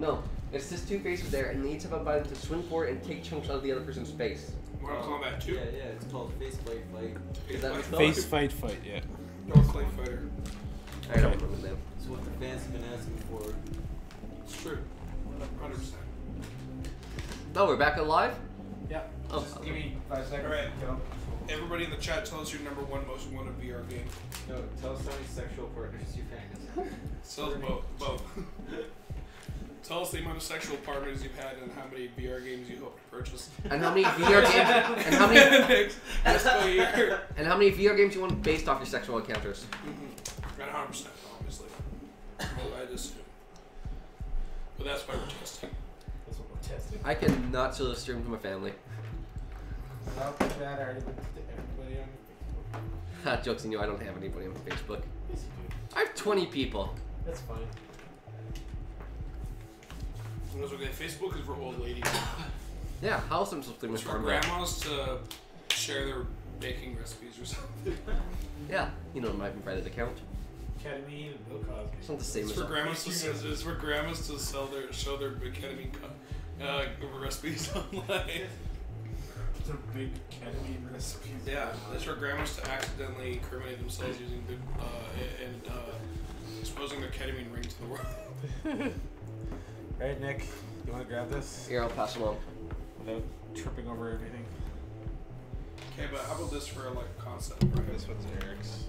No, it's just two faces there, and they each have a button to swing for it and take chunks out of the other person's face. Mortal Kombat 2. Yeah, yeah, it's called Face Fight Fight. Is that Face Face fight fight, yeah. No, Clay Fighter. I don't remember the name. It's what the fans have been asking for. It's true. 100%. No, we're back alive. Yeah. Oh, Just give me five seconds. Alright. Go. Everybody in the chat, tell us your number one most wanted VR game. No, tell us how many sexual partners you've had. Tell us both. both. tell us the amount of sexual partners you've had and how many VR games you hope to purchase. And how many VR games? And how many? next, next school year. And how many VR games you want based off your sexual encounters? Mm-hmm. Not 100%, obviously. Well, I just assume. But that's why we're testing. That's what we're testing. I cannot show this stream to my family. How could that I already put to everybody on Facebook? Ha, Jokes on you, I don't have anybody on Facebook. Yes, you do. I have 20 people. That's fine. And that's okay. Facebook is for old ladies. Yeah, how else am I supposed to It's for inform grandmas to share their baking recipes or something. Yeah, you know my private account. Ketamine and Bill Cosby. It's not the same It's as for grandmas to sell, it's for grandmas to sell their show their ketamine co- uh, recipes online. The big ketamine recipes. Yeah, it's for grandmas to accidentally incriminate themselves using the uh, and uh, exposing their ketamine ring to the world. Right, Nick? You want to grab this Here, I'll pass along. without tripping over everything? Okay, but how about this for like a concept? Right? This one's Eric's.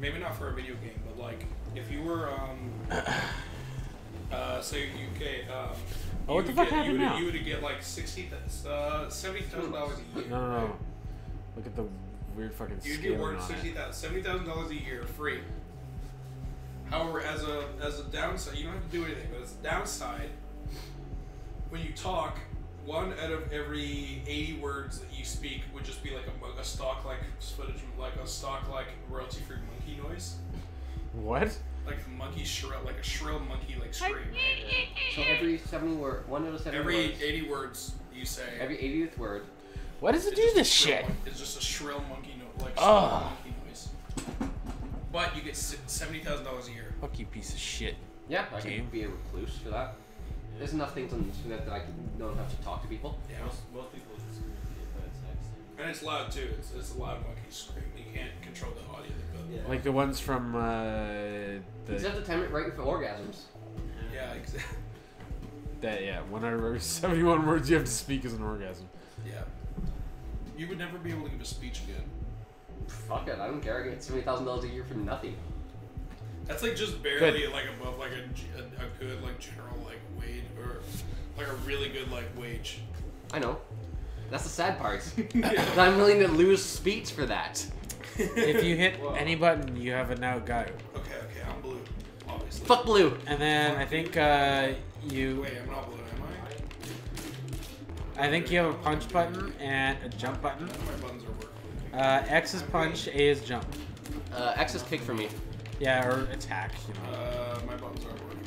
Maybe not for a video game, but like if you were um uh say you okay um Oh, you what the would fuck get, happened you would, now? you would get like sixty uh seventy thousand dollars a year. No, no, right? no. Look at the weird fucking You'd get scaling worth on sixty it. thousand seventy thousand dollars a year free. However, as a as a downside, you don't have to do anything, but as a downside, when you talk, one out of every eighty words that you speak would just be like a, mo- a stock like footage, like a stock like royalty free monkey noise, What? like a monkey shrill, like a shrill monkey like scream. Right? So every 70 word, one out of 70 Every words, eighty words you say, every 80th word, Why does it do this shit? mon- It's just a shrill monkey note, like Ugh. shrill monkey noise. But you get seventy thousand dollars a year. Fuck you, piece of shit. yeah, I Game. can be a recluse for that. There's enough things on the internet that I can don't have to talk to people. Yeah. Most, most people just communicate by text. And it's loud too. It's, it's a loud monkey scream. You can't control the audio. But Yeah. Like the ones from uh, You just the have to time it right for orgasms. yeah, exactly. that yeah one out of every seventy-one words you have to speak is an orgasm. Yeah. You would never be able to give a speech again. Fuck it, I don't care. I get $70,000 a year for nothing. That's like just barely like above like a a good like general like wage or like a really good like wage. I know. That's the sad part. That I'm willing to lose speech for that. if you hit Whoa. any button, you have a now guy. Okay, okay, I'm blue, obviously. Fuck blue. And then I think uh, you, Wait, I'm not blue, am I? I think you have a punch button and a jump button. None of my buttons are working. Uh, X is punch, A is jump. Uh, X is kick for me. Yeah, or attack. You know. Uh, my buttons aren't working.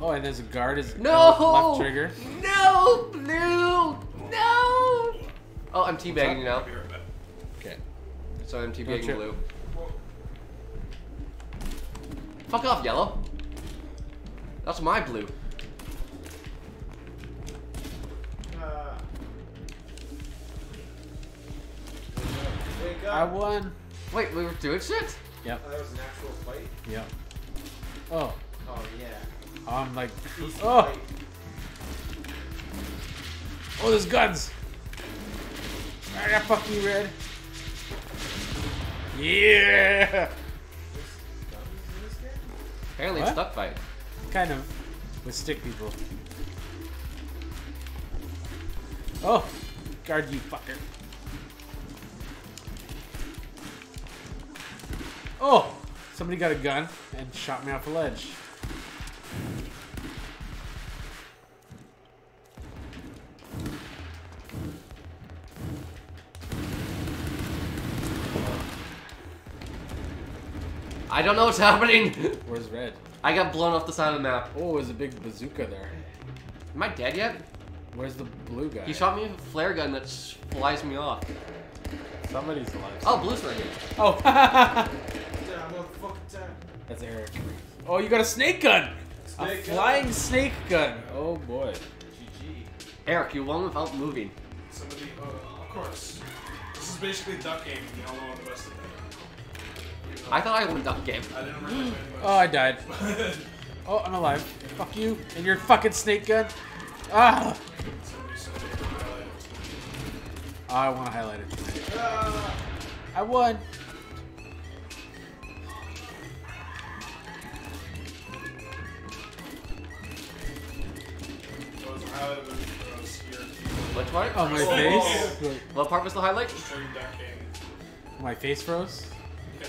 Oh, and there's a guard is No! left trigger. No! Blue! No! Oh, I'm teabagging you now. I'll be right back. Okay. So I'm teabagging blue. Fuck off, yellow. That's my blue. Wake I won. Wait, we were doing shit? Yep. Oh, that was an actual fight? Yep. Oh, Oh, yeah. I'm like, Easy oh, fight. oh, oh there's guns. I got fuck you, red. Yeah. There's guns in this game? Apparently What? it's duck fight. Kind of. With stick people. Oh, guard you fucker. Oh, somebody got a gun and shot me off a ledge. I don't know what's happening. Where's red? I got blown off the side of the map. Oh, there's a big bazooka there. Am I dead yet? Where's the blue guy? He shot me with a flare gun that flies me off. Somebody's alive. Oh, blue's right here. Oh. Yeah, I'm on fucking time. That's Eric. Oh, you got a snake gun. Snake a gun. flying snake gun. Oh boy. GG. Eric, you won without moving. Somebody, uh, of course. This is basically duck game. Y'all know I'm the best at that. I thought I won duck game. I didn't really win, Oh, I died. Oh, I'm alive. Fuck you and your fucking snake gun. Ah. Oh, I want to highlight it tonight. I won. So it's highlighted when I was here. What part? On my Oh. face. Wait, What part was the highlight? During duck game. My face froze. Yeah.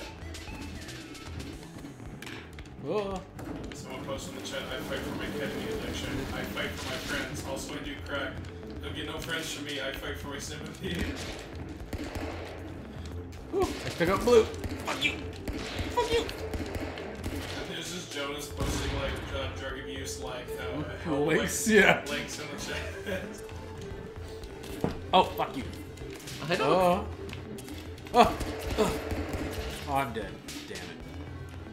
Oh. Someone posted in the chat, I fight for my ketamine addiction. I fight for my friends. Also, I do crack. Don't get no friends from me. I fight for my sympathy. Whew, I pick up blue. Fuck you. Fuck you. This is Jonas posting like uh, drug abuse, like uh, help, Links, like, yeah. links in the chat. Oh, fuck you. I don't. Oh. Oh. Oh, oh I'm dead. Damn it.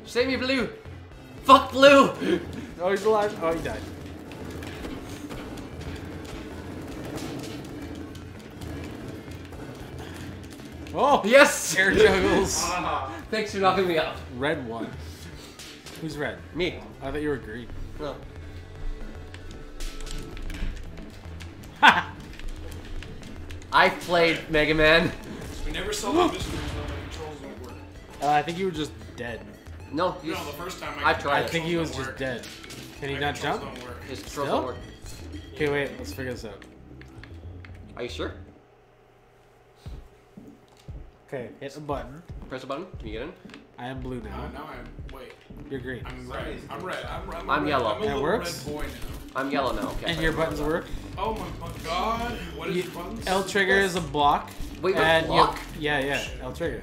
Save me, Blue. Fuck Blue. Oh, he's alive. Oh, he died. Oh, Yes. air juggles. Thanks for knocking me out. red one. Who's red? Me. I thought you were green. No. Ha! I played Mega Man. we never saw the mysteries though, the controls don't work. Uh, I think you were just dead. No, No, the first time I I, tried I think he was just work. dead. Can he not jump? Don't work. his controls Still? don't work. Okay, wait. Let's figure this out. Are you sure? Okay, hit a button. Press a button. Can you get in? I am blue Now, uh, now. now I'm wait. You're green. I'm red. I'm red. I'm, I'm, I'm red. yellow. I'm a That works? red boy now. I'm yellow now. Okay. And your buttons work. Oh my, my god! What is You- the buttons? L trigger is a block. Wait, and what? you- Block? yeah, yeah. L trigger.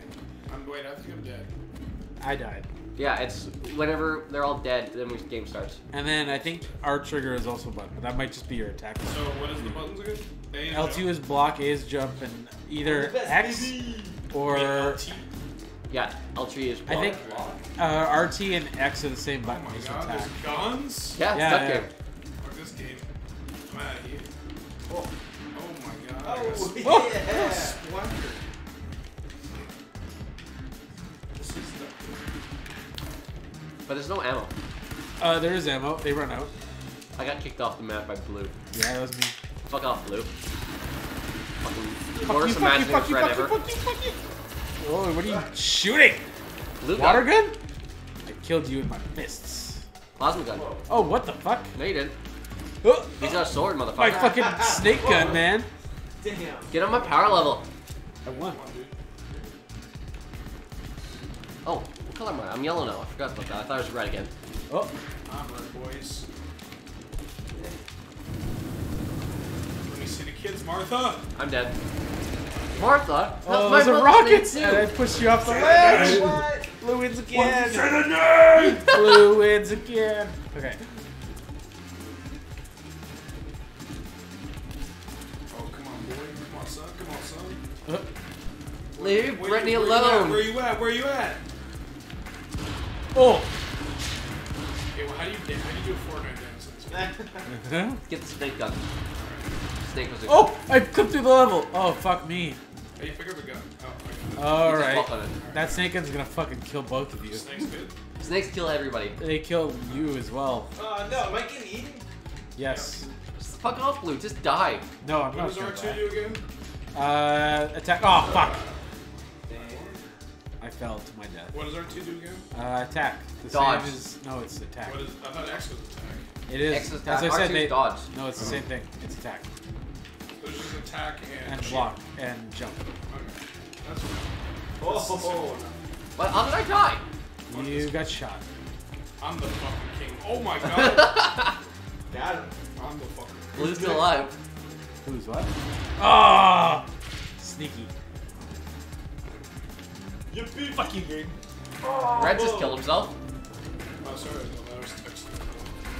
I'm wait. I think I'm dead. I died. Yeah, it's whenever they're all dead, then the game starts. And then I think our trigger is also a button, but that might just be your attack. So what is the buttons again? L2 is block, A is jump, and either X or LT. Yeah, L3 is I think uh, RT and X are the same Oh button. my god! attack. There's guns. Yeah, Yeah, yeah. game. Fuck this game. I'm out of here. Oh, Oh my god! Oh s- Oh! yeah. Splendor. This is the But there's no ammo. Uh, there is ammo. They run out. I got kicked off the map by Blue. Yeah, that was me. Fuck off, Blue. Fucking Fuck worst you, fuck you, imaginary fuck you, friend fuck you, ever. fuck you, fuck you. Oh, what are you shooting? Blue Water gun. gun? I killed you with my fists. Plasma gun. Oh, what the fuck? No, you didn't. Oh, He's got a sword, motherfucker. my fucking snake gun, man. Damn. Get on my power level. I won. Come on, dude. Oh, what color am I? I'm yellow now. I forgot about that. I thought I was red again. Oh, I'm red boys. Kids, Martha. I'm dead. Martha? oh, That's there's a my rocket, rocket and I pushed you off the ledge. What? Blue wins again. the name? Blue wins again. Okay. Oh, come on, boy. Come on, son. Come on, son. Uh, Leave Where Brittany you, where You at? Where you at? Where you at? Oh. Okay, well, how do you how do you do a Fortnite dance? Get the snake gun. Snake was a oh, I clipped through the level. Oh, fuck me. How do you pick up a gun? Oh, okay. All Just right. walk on it. That snake gun's gonna fucking kill both of you. Snake's good. Snakes kill everybody. They kill you as well. Oh no, am I getting eaten? Yes. Just fuck off, Blue. Just die. No, I'm What not does gonna R2 die. do again? Uh, attack. Oh, fuck. I fell to my death. What does R2 do again? Uh, attack. The Dodge. same as no, it's attack. What is? I thought X was attack. It is. X is As attack. I said, they, dodge. no, it's the same thing. It's attack So it's just attack and, and block and jump. Okay. That's fine. Oh, But how did I die? You got shot. I'm the fucking king. Oh my god. got him. I'm the fucking Blue's still alive. Who's what? Ah, sneaky. Yippee! Fuck you, Green. Red just killed himself. Oh, sorry. No, that was text.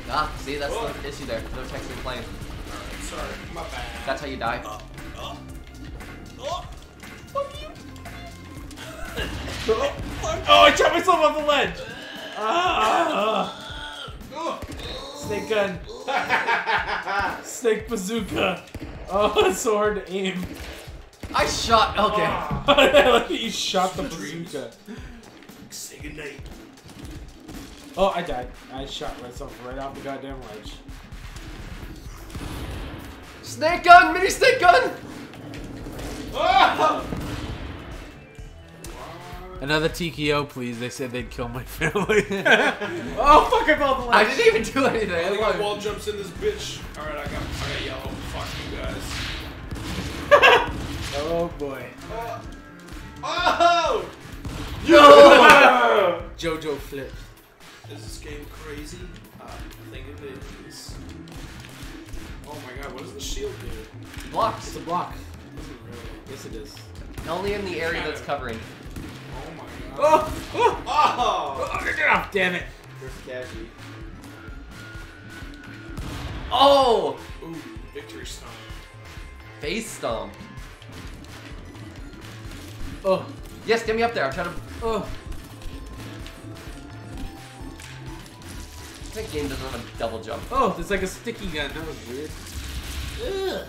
Ah, see, that's the issue there. No texting playing. Alright, sorry. My bad. That's how you die. Uh, uh, uh. Oh, I chopped myself off the ledge. Ah! ah, ah. Snake gun. Snake bazooka. Oh, it's so hard to aim. I shot. Okay. I ah. like that you shot the bazooka. Say goodnight. Oh, I died. I shot myself right off the goddamn ledge. Snake gun, mini snake gun. Oh! Another TKO, please. They said they'd kill my family. oh, fuck, I fell off the I didn't even do anything. I I think I won. wall jumps in this bitch. Alright, I got, I got yellow. Fuck you guys. Oh, boy. Oh! No! Jojo flip. Is this game crazy? Uh, I think it is. Oh my god, what does the shield do? Blocks. It's a block. Doesn't really. Yes, it is. Only in the area that's covering. Oh my god. Oh, oh, Oh! oh, get off, damn it. First cashy. Oh! Ooh, victory stone. Face stomp. Oh, Yes, get me up there. I'm trying to. oh. That game doesn't have a double jump. Oh, it's like a sticky gun. That was weird. Ugh.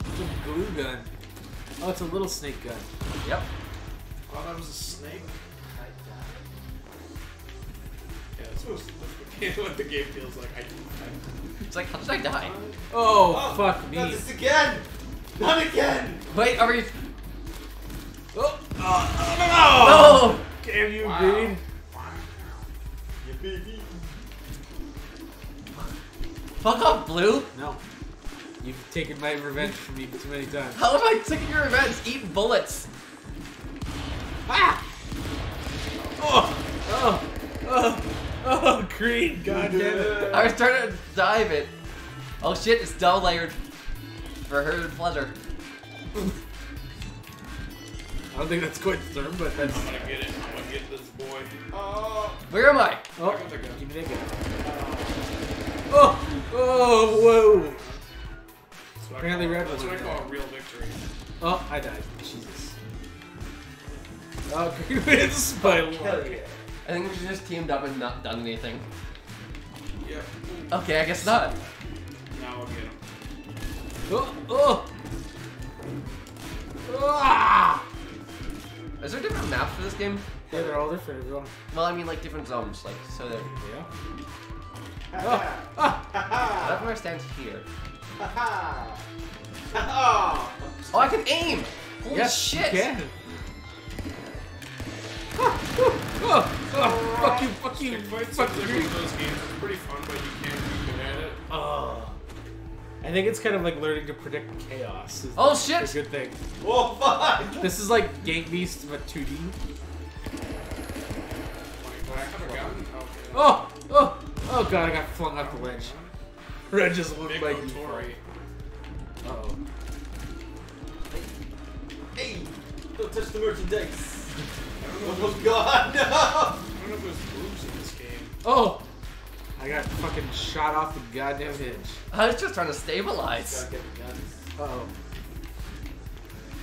It's a glue gun. Oh, it's a little snake gun. Yep. Oh, that was a snake? Yeah, that's what, that's what, what the game feels like. I, I, It's like, how did I die? Oh, oh fuck me. Not this again! Not again! Wait, are we? Oh, oh, No! Damn you, Wow. green. You baby. Fuck off, Blue. No. You've taken my revenge from me too many times. How am I taking your revenge? Eat bullets. Ah! Oh! Oh! Oh! Oh, green! God damn it. I was trying to dive it. Oh shit, it's double layered. For her pleasure. I don't think that's quite the term, but that's. I'm gonna get it. I'm gonna get this boy. Oh! Where am I? Oh, I got the gun. give me that gun. Oh! Oh, whoa! That's Apparently call- red That's what I call a real victory. Oh, I died. Jesus. Oh, green wins by a Hell yeah. I think we should just teamed up and not done anything. Yep. Okay, I guess not. Now I'll get him. Oh! Oh! Ah! Is there different maps for this game? Yeah, they're all different as well. Well, I mean like different zones, like so that. Yeah. Ha Ah! I ha! don't understand here. Ha ha! Ha Oh, I can aim! Holy yes, shit! You can. Oh, oh, oh, fuck you, fuck you, Stick fuck you. those games. It's pretty fun, but you can't be good at it. Oh. I think it's kind of like learning to predict chaos. is Oh, the- shit. the good thing. Oh fuck! This is like Gang Beast but 2D. Like, do I have a gun? Okay. Oh, oh, oh god, I got flung off the ledge. Red just won Big by Otori. default. Uh oh. Hey! Don't touch the merchandise! I don't know if Oh god, no! I don't know if there's moves in this game. Oh! I got fucking shot off the goddamn hinge. I was just trying to stabilize. Gotta get the guns. Uh oh.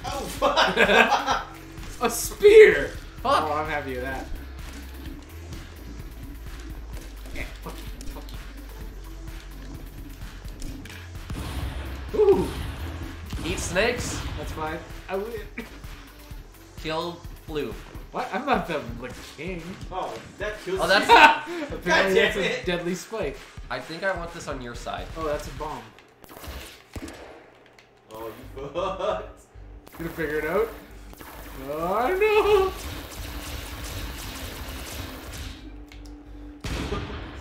Oh fuck! A spear! Fuck! Oh, I'm happy with that. Ooh, Eat snakes. that's fine. I win. Kill blue. What? I'm not the like king. oh, that kills Oh, that's. Apparently that's a deadly spike. I think I want this on your side. Oh, that's a bomb. Oh, you fucked. Gonna figure it out. Oh no!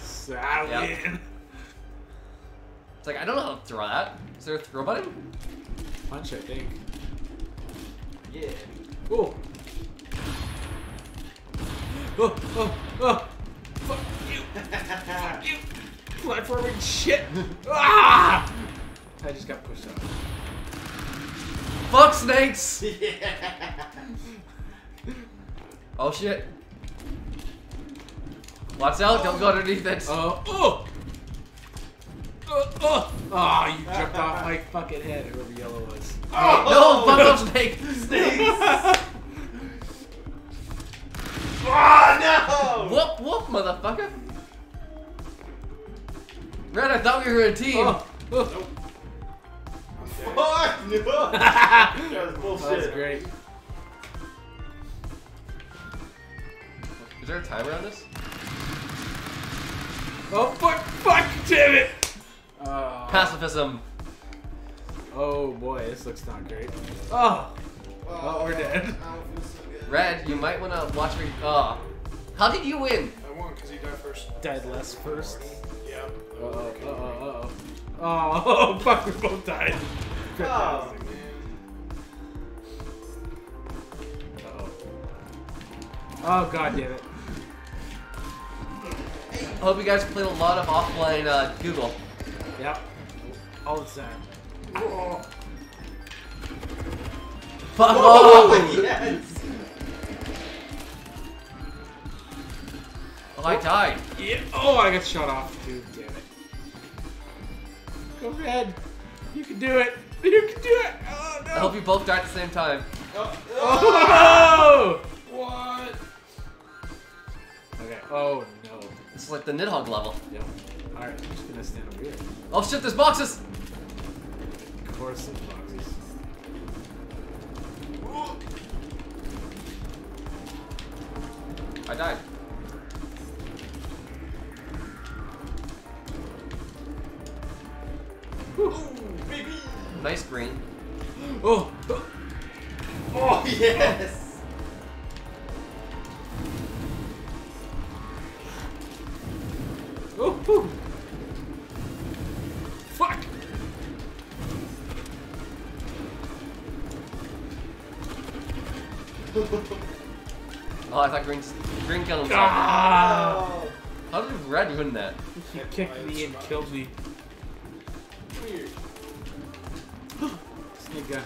So I Yep. It's like I don't know how to throw that. Is there a throw button? Punch, I think. Yeah. Oh. Oh, oh, oh. Fuck you. Fuck you. Platforming shit. ah! I just got pushed out. Fuck snakes! yeah. Oh shit. Watch out, don't go underneath it. Oh, oh. Oh, oh. Oh, you jumped off my fucking head, whoever yellow was. Oh, no, fuck off snake! Snakes! Oh ah, no! Whoop whoop, motherfucker. Red, I thought we were a team. Oh, oh. Nope. I'm. Fuck no! that was bullshit. That was great. Is there a timer on this? Oh fuck! Fuck! Damn it! Oh. Pacifism. Oh boy, this looks not great. Oh. Oh, we're dead. I don't feel so good. Red, you might want to watch me. Oh. How did you win? I won because he died first. Died less first. Yeah. Uh oh, uh oh, uh oh. Oh, fuck, we both died. Oh. Uh-oh. Oh, god damn it. I hope you guys played a lot of offline uh, Google. Yep. All the time. Fuck Oh, off! yes! Oh, I died. Yeah. Oh, I got shot off dude. Damn it. Go red. You can do it. You can do it. Oh no. I hope you both died at the same time. Oh, Oh! What? Okay. Oh no. This is like the Nidhogg level. Yep. Alright, I'm just gonna stand over here. Oh shit, there's boxes! Of course, there's boxes. I died. baby! Nice green. Oh! oh. Oh, yes! Oh! oh. Fuck! Oh, I thought green green killed himself. Ah! How did red win that? He kicked me and killed me. weird. Snake gun.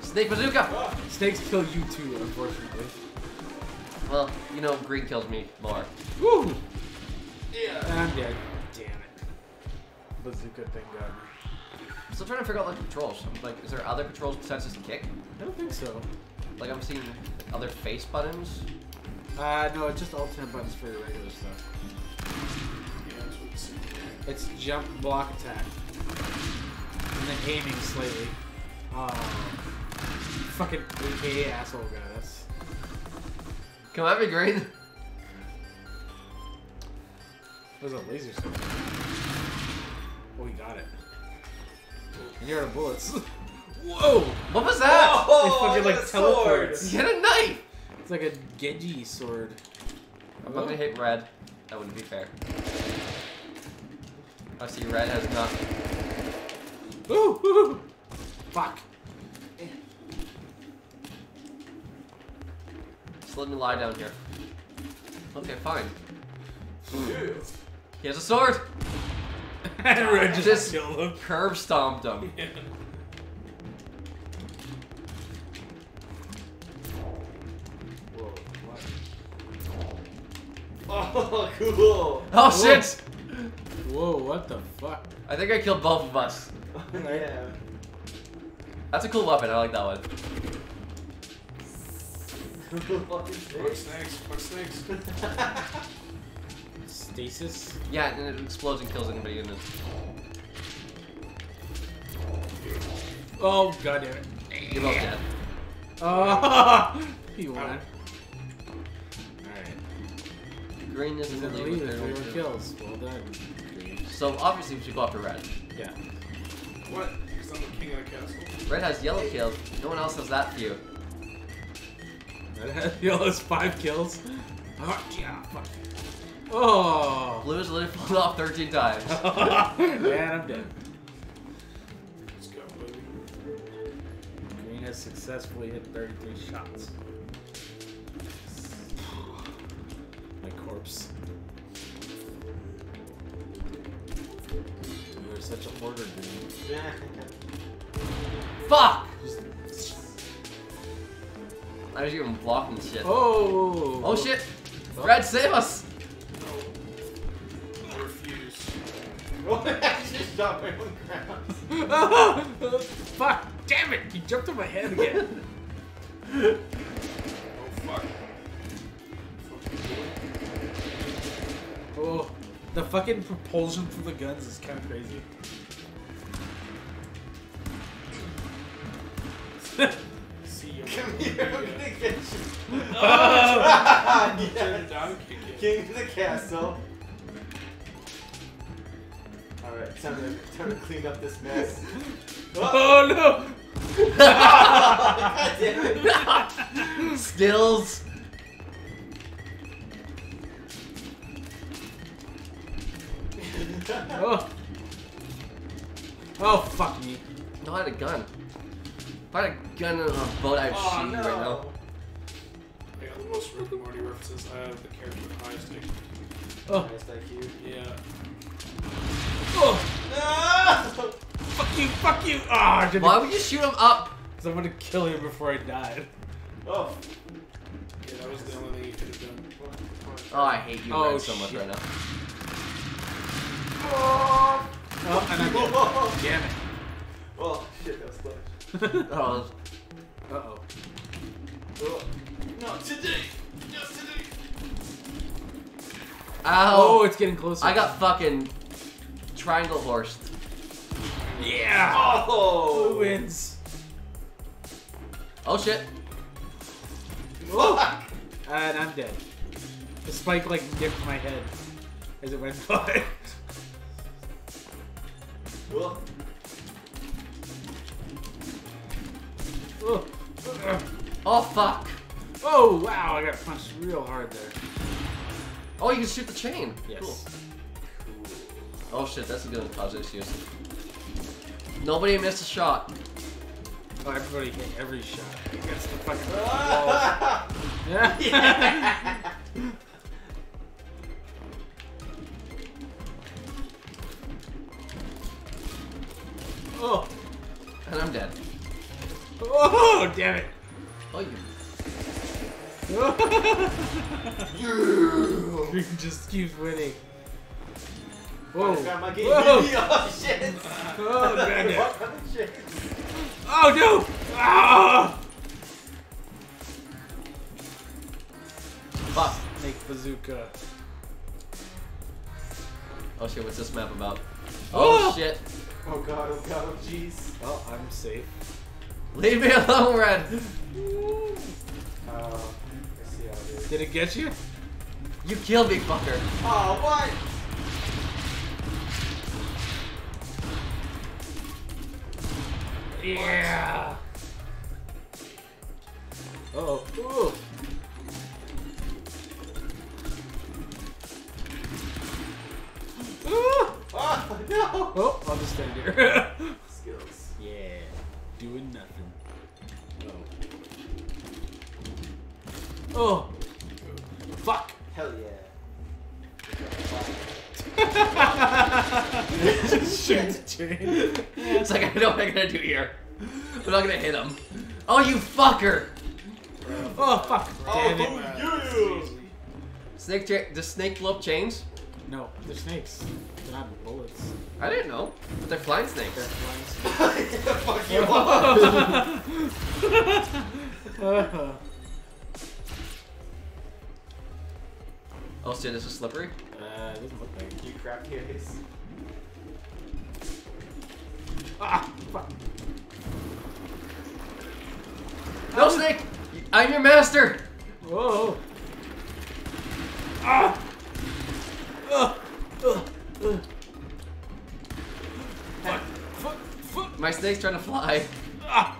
Snake bazooka! Snakes kill you too, unfortunately. Well, you know green kills me more. Woo! Yeah. I'm dead. Damn it. Bazooka thing got me. I'm still trying to figure out the controls. I'm like, is there other controls besides just kick? I don't think so. Like I'm seeing other face buttons. Uh, no, it's just alternate buttons for your regular stuff. Yeah, that's what it. It's jump, block, attack. And then aiming slightly. Oh. Fucking AKA asshole guy, that's... Come at me, green. There's a laser sword. Oh, he got it. And you're out of bullets. Whoa! What was that? Oh, It fucking, like, got sword. teleports. He had a knife. It's like a Genji sword. I'm not gonna hit red. That wouldn't be fair. I see red has not. Ooh, ooh, Fuck. Just let me lie down here. Okay, fine. Yeah. He has a sword. and Red just, Just- killed him. Curb stomped him. Yeah. Whoa, oh, what? Oh, cool. Oh shit! Whoa, what the fuck? I think I killed both of us. yeah. That's a cool weapon. I like that one. Fucking Fuck snake. snakes. Fuck snakes. Stasis? Yeah, and it explodes and kills anybody in it. Oh, god damn it. You're both dead. Oh, he won. Alright. Green is He's in in the the lead lead with with 31 31 kills. kills. Well done. Green. So obviously we should go after red. Yeah. What? Because I'm the king of the castle. Red has yellow kills. No one else has that few. Red has yellow's five kills. Oh, yeah, fuck. Oh. Blue has literally fallen off 13 times. and I'm dead. Let's go, baby. Green has successfully hit 33 shots. My corpse. You're such a hoarder, Green. Fuck! Just- I was even blocking shit. Oh! Oh shit! Red, save us! just dropped right on ground. fuck! Damn it! He jumped on my head again. oh fuck. Oh, the fucking propulsion from the guns is kind of crazy. See you. Come here, I'm gonna get you. Oh! yeah. Down, King of the castle. Alright, time to, time to clean up this mess. Oh no! God damn it. Stills. Oh. Oh fuck me. No, I had a gun. If I had a gun in a boat, I'd Oh, shoot you right now. no. I got the most Rick and Morty references. I have oh, the character with the highest IQ. Oh. Nice IQ. Yeah. Oh. No! Fuck you! Fuck you! Ah! I. Why would you shoot him up? Because I want to kill him before I died. Oh. Yeah, that was the only thing you could have done. Oh, I hate you Oh, Red, so much right now. Oh, Oh, and I did. Damn it. oh shit, that was close. Oh, Uh oh. Oh. Not today! Not today! Oh, it's getting closer. I got fucking triangle horsed. Yeah. Oh! Who wins? Oh shit! Fuck! And I'm dead. The spike like nipped my head as it went by. Oh. oh. Oh fuck! oh wow! I got punched real hard there. Oh, you can shoot the chain. Yes. Cool. Oh shit, that's gonna cause issues. Nobody missed a shot. Oh, everybody hit every shot against the fucking wall. Ah! Yeah. yeah! oh. And I'm dead. Oh, damn it. Oh, you. Green just keeps winning. Whoa. I got my game, Whoa. Oh shit! Oh, goddamn. What shit? Oh, no. Ah. Fuck. Snake bazooka. Oh shit, what's this map about? Oh! Oh shit. Oh god, oh god, oh jeez. Well, I'm safe. Leave me alone, Red. Uh, I see how it is. Did it get you? You killed me, fucker. Oh, what? Yeah. Uh oh. Ooh. Ooh. Oh, no! Oh, I'll just stand here. Skills. yeah. Doing nothing. Oh. Oh. Fuck. Hell yeah. Shoot the chain. It's like, I know what I'm gonna do here. I'm not gonna hit him. Oh, you fucker! Oh, fuck. Damn it. Oh, yeah! Snake cha- Does snake blow up chains? No, they're snakes. They're not bullets. I didn't know. But they're flying They're snakes. Fuck you. Uh, Oh shit, this is slippery. Uh, it doesn't look like. You crap case. Ah, fuck. No, snake! I'm your master! Whoa. Ah. Uh, uh, uh. Fuck. Fuck. Fuck. My snake's trying to fly. Ah.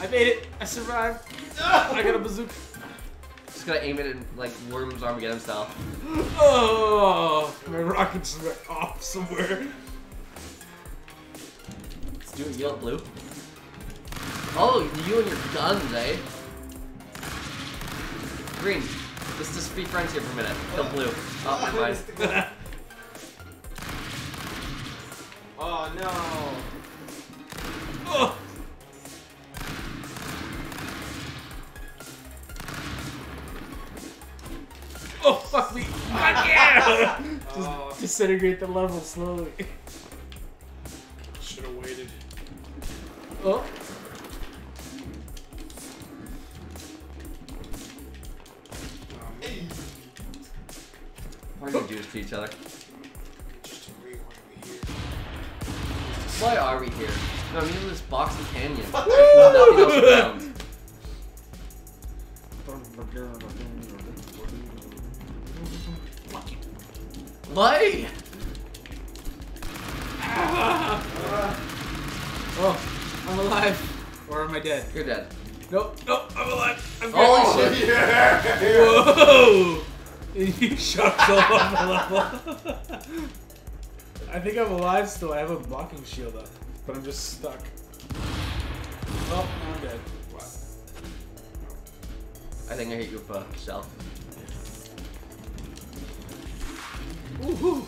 I made it. I survived. I got a bazooka. Gonna aim it in like Worms Armageddon style. Oh, my rockets went off somewhere. Let's do it, yellow blue. Oh, you and your guns, eh? Green, let's just be friends here for a minute. Kill blue. Oh, mind. Oh no. fuck me. Fuck yeah! Just uh, disintegrate the level slowly. Should have waited. Oh. Why do we do this to each other? Why are we here? No, I'm in this box of canyons. There's nothing else around. Why? Oh, I'm alive. Or am I dead? You're dead. Nope, nope, I'm alive. I'm Holy dead. shit. Yeah. Whoa! You shot yourself off the level. I think I'm alive still. I have a blocking shield up, but I'm just stuck. Oh, I'm dead. I think I hit you with a shell. Woohoo!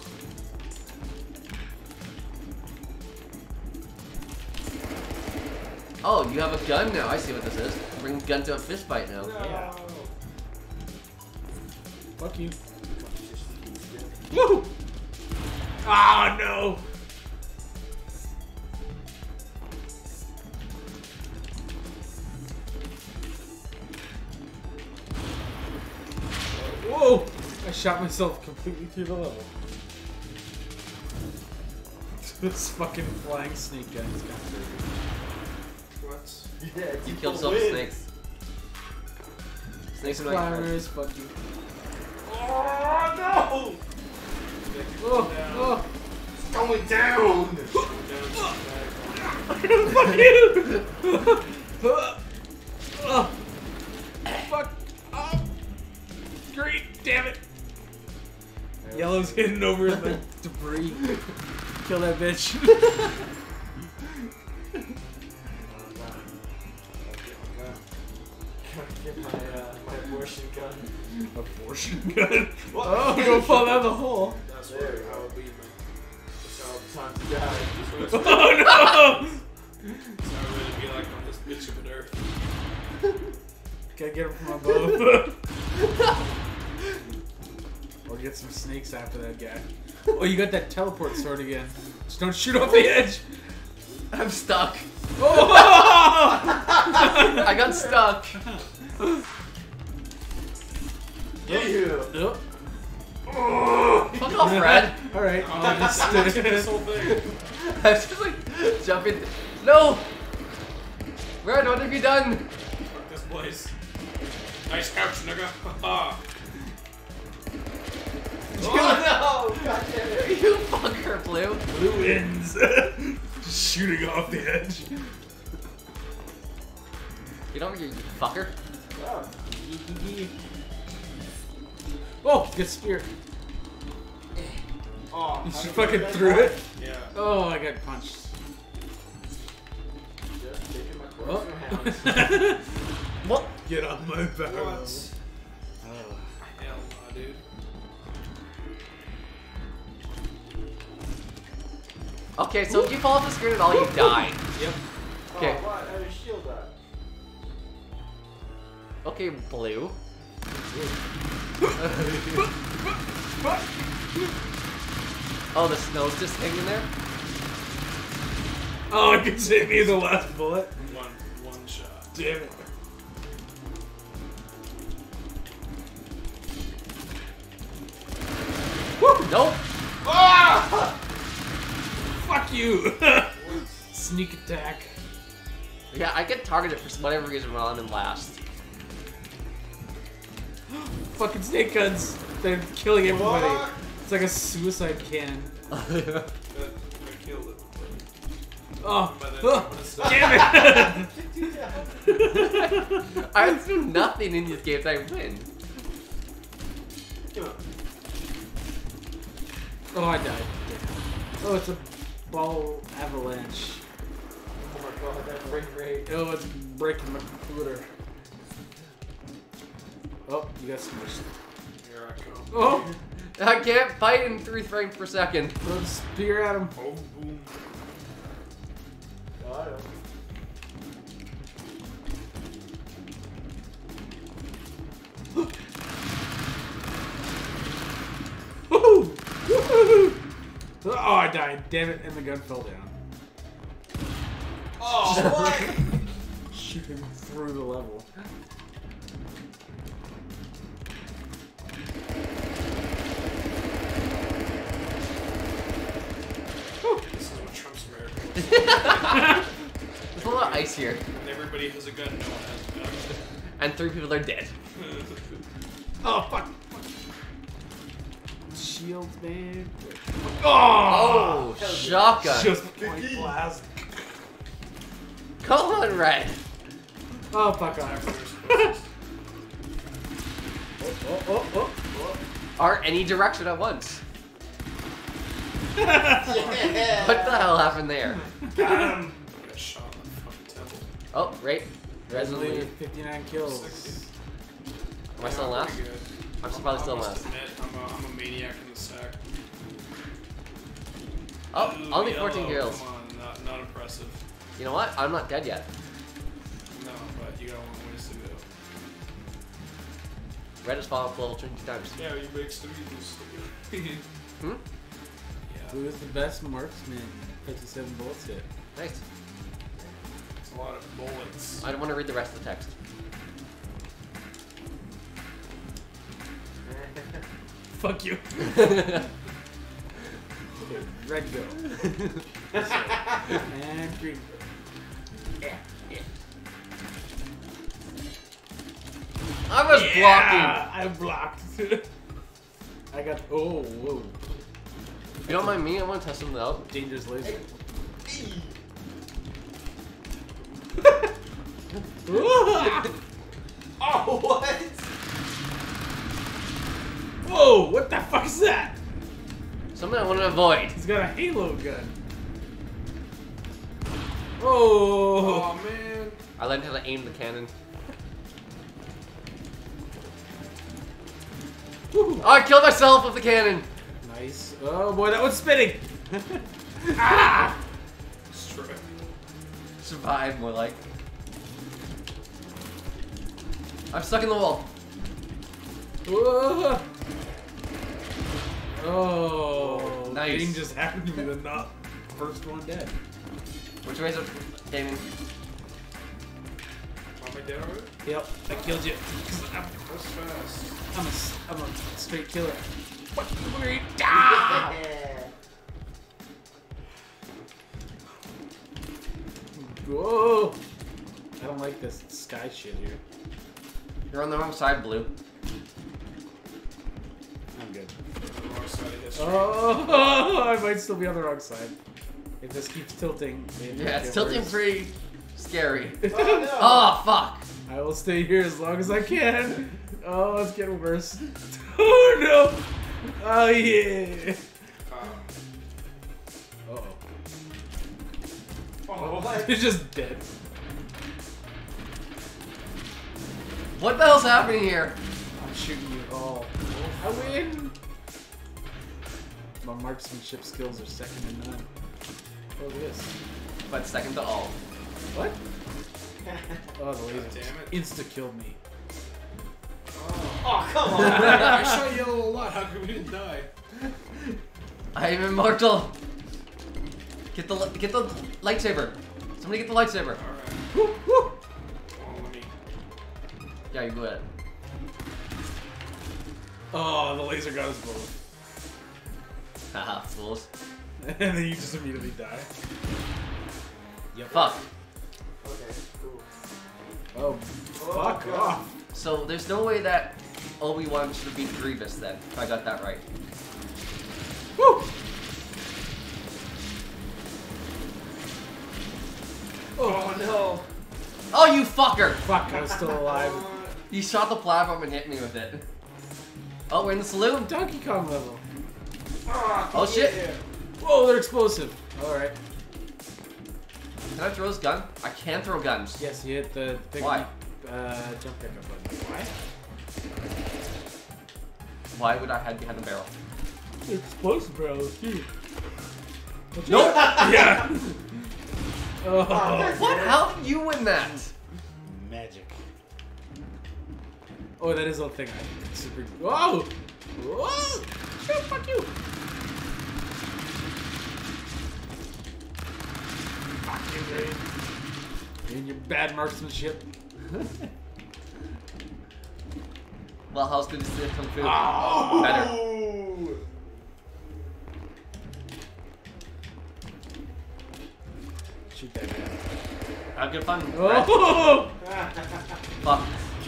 Oh, you have a gun now. I see what this is. Bring gun to a fist fight now. Yeah. Fuck you. Woo! Ah, no! Shot myself completely through the level. this fucking flying snake gun is kind of. What? Yeah, You killed some snakes. Snakes are my. Climbers, fuck you. Oh no! Oh, oh, It's going down! fuck you! oh, fuck. Oh. Great, damn it. Yellow's hidden over the debris. Kill that bitch. Get my, uh, my abortion gun. Abortion gun. Oh, go fall down the hole. That's where I go. would be, man. It's all time to die. That's what it's Oh That's how I really be like on this bitch of an earth. no! Gotta get him from above. Or get some snakes after that guy. Oh, you got that teleport sword again. Just don't shoot off the edge. I'm stuck. Oh! I got stuck. Get you! Nope. Fuck off, Fred. All right. Oh, that's this whole thing. I was just like jumping. No. Red, what have you done? Fuck this place. Nice couch, nigga. Haha. Oh no! God damn it! You fucker, Blue. Blue wins. Just shooting off the edge. Oh, get over here, you fucker. Oh. Oh, good spear. Oh, You how fucking threw it. Yeah. Oh, I got punched. Just taking my Oh. corpse from hounds. What? Get on my back. What? Oh. Hell nah, dude. Okay, so if you fall off the screen at all, you die. Yep. Okay. Oh, what? How did shield that? Okay, Blue. Oh, the snow's just hanging there? Oh, it can save me the last bullet. One, one shot. Damn it. Nope. Ah! Fuck you. Sneak attack. Yeah, I get targeted for whatever reason while I'm in last. Fucking snake guns. They're killing everybody. What? It's like a suicide can. That, I killed it. Oh, By oh I'm gonna damn it! I do nothing in these games. I win. Oh, I died. Oh, it's a ball avalanche. Oh my god, that frame rate. Oh, it's breaking my computer. Oh, you got smushed. Here I come. Oh, I can't fight in three frames per second. throw spear at him. Boom, boom. Got him. Woohoo! Woohoo! Oh, I died. Damn it, and the gun fell down. Oh, what? him through the level. This is what Trump's America There's a lot of ice here, And everybody has a gun. No one has a gun. and three people are dead. Oh fuck. Shields, man. Oh, oh shotgun. Just point blast. Come on, Red. Oh fuck off. oh, oh, oh, oh! Or any direction at once. oh. What the hell happened there? Got him. Got shot in the fucking temple. Oh, right. Resolute Resolute. 59 kills. Am I still in last? Pretty good. I'm still probably still in last. I'm a, I'm a maniac in the sack. Oh, Ooh, only yellow, 14 kills. Come on, not, not impressive. You know what? I'm not dead yet. No, but you got a long ways to go. Red has fallen off level 20 times. Yeah, you make students. Hmm? yeah, Who is the best marksman? 57 bullets hit. Nice. it's a lot of bullets. I don't want to read the rest of the text. Fuck you. Okay, Red go. and green go. I was Yeah, I blocked. I got. Oh, whoa. If you don't mind me, I want to test something out. Dangerous laser. Oh, what? Whoa, what the fuck is that? Something I want to avoid. He's got a halo gun. Oh. Oh man. I learned how to aim the cannon. Woo. Oh, I killed myself with the cannon. Nice. Oh boy, that one's spinning. ah! Strike. Survive, more like. I'm stuck in the wall. Whoa. Oh, Nice. thing just happened to be the not first one dead. Which way is it, Damien? Am I dead already? Yep, I killed you. I'm, That's fast. I'm, a, s- I'm a straight killer. What? Where you Ah! Whoa! I don't like this sky shit here. You're on the wrong side, Blue. I'm good. On the wrong side of history. Oh, I might still be on the wrong side. If this keeps tilting, Yeah, it's tilting worse. pretty scary. Oh, no. Oh, fuck. I will stay here as long as I can. Oh, it's getting worse. Oh no! Oh yeah! Uh oh. oh, What? He's just dead. What the hell's happening here? I'm shooting you all. I win! My marksmanship skills are second to none. Oh, look this. But second to all. What? Oh, the laser damn it. insta killed me. Oh, oh come on. I shot yellow a lot. How come we didn't die? I am immortal. Get the get the lightsaber. Somebody get the lightsaber. All right. Woo, woo. Come on, let me. Yeah, you go ahead. Oh, the laser got us both. Haha, fools. and then you just immediately die. Fuck. Okay, cool. Oh, fuck God. off. So there's no way that Obi-Wan should have beat Grievous then, if I got that right. Woo! Oh, no. Oh, you fucker! Fuck, I was still alive. You shot the platform and hit me with it. Oh, we're in the saloon. Donkey Kong level. Ah, Oh, shit. yeah. Whoa, they're explosive. Alright. Can I throw this gun? I can throw guns. Yes, you hit the pick Why? uh, jump pickup button. Why? Why would I hide behind a barrel? Explosive barrel, too. Nope. yeah. Oh, oh. what? How did you win that? Oh, that is a thing. I super. Whoa! Whoa! Shit, fuck you! Fuck you. You and your bad marksmanship. Well, how's good to see Kung Fu? Oh! Better. Shoot that guy. Have good fun. Oh! Fuck.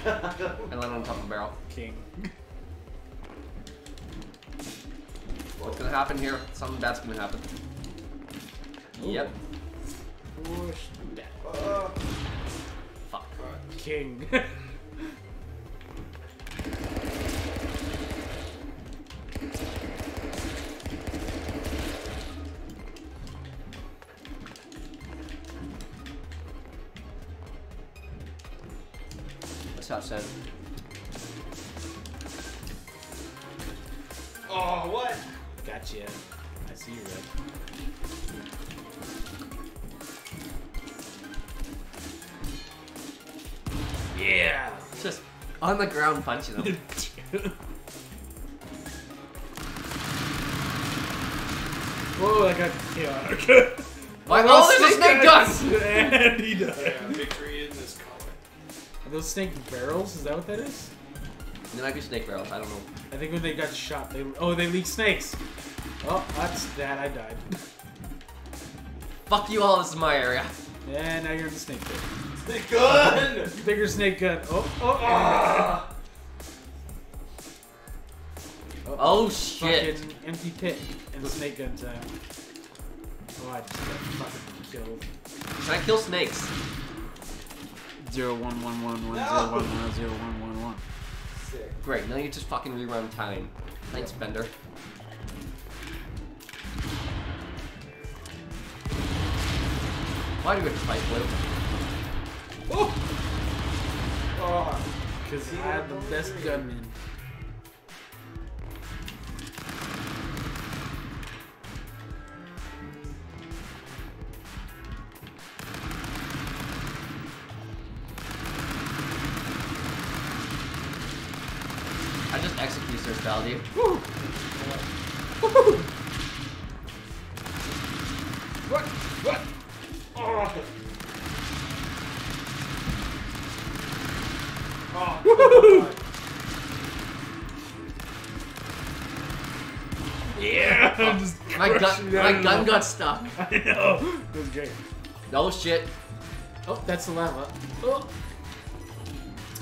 I land on top of the barrel. King. What's gonna happen here? Something bad's gonna happen. Yep. Push that. Uh, Fuck. King. That's how said. oh, what? gotcha. I see you, Red. Yeah! Just on the ground punching them. Whoa, I got chaotic. Why? Oh, there's a snake gun! and he died. Yeah, victory in this color. Are those snake barrels? Is that what that is? They might be snake barrels. I don't know. I think when they got shot, they oh they leak snakes. Oh, that's that. I died. Fuck you all. This is my area. And now you're in the snake pit. Snake gun! Bigger snake gun. Oh, oh, Ah! oh. Oh shit. Fucking empty pit and snake gun time. Oh, I just got fucking killed. Can I kill snakes? Zero one one one one No. zero one one zero one one one. Sick. Great. Now you just fucking rerun time. Thanks, Bender. Why do we have to fight blue? Oh! Oh, Because I have the best gunman. Gun, my gun got stuck. I know. It was great. Oh shit. Oh, that's the lava. Oh,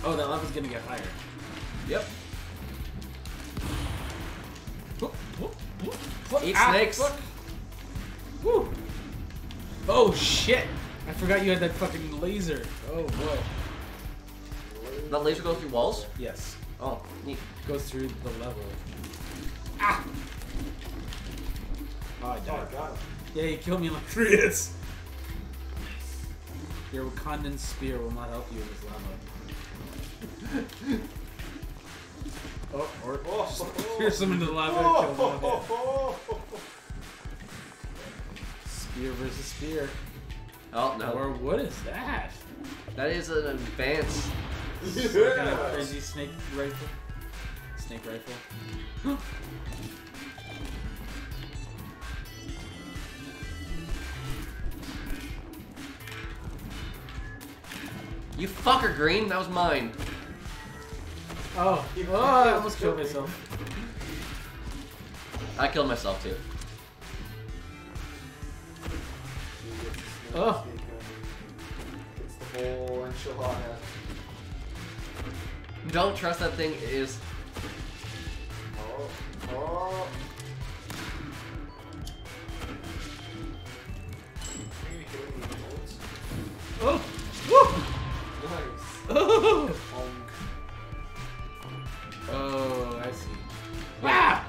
oh that lava's gonna get higher. Yep. Whoop, whoop, whoop. Eat ah, snakes. fuck. Woo. Oh shit! I forgot you had that fucking laser. Oh boy. That laser goes through walls? Yes. Oh, neat. Goes through the level. Ah! Oh, I Oh, died. God. Yeah, you killed me in like three hits. Your Wakandan spear will not help you in this lava. oh, or Oh, just oh, pierce him into the lava and oh, kill oh, oh, oh. Spear versus spear. Oh no. Or what is that? That is an advance. Some kind of crazy snake rifle. Snake rifle. You fucker, Green. That was mine. Oh, oh I almost killed killed myself. I killed myself too. Oh. It's the whole enchilada. Don't trust that thing. It is. Oh, oh. Are you killing the bullets? Oh, woo! Nice. Oh, oh, I see. Ah!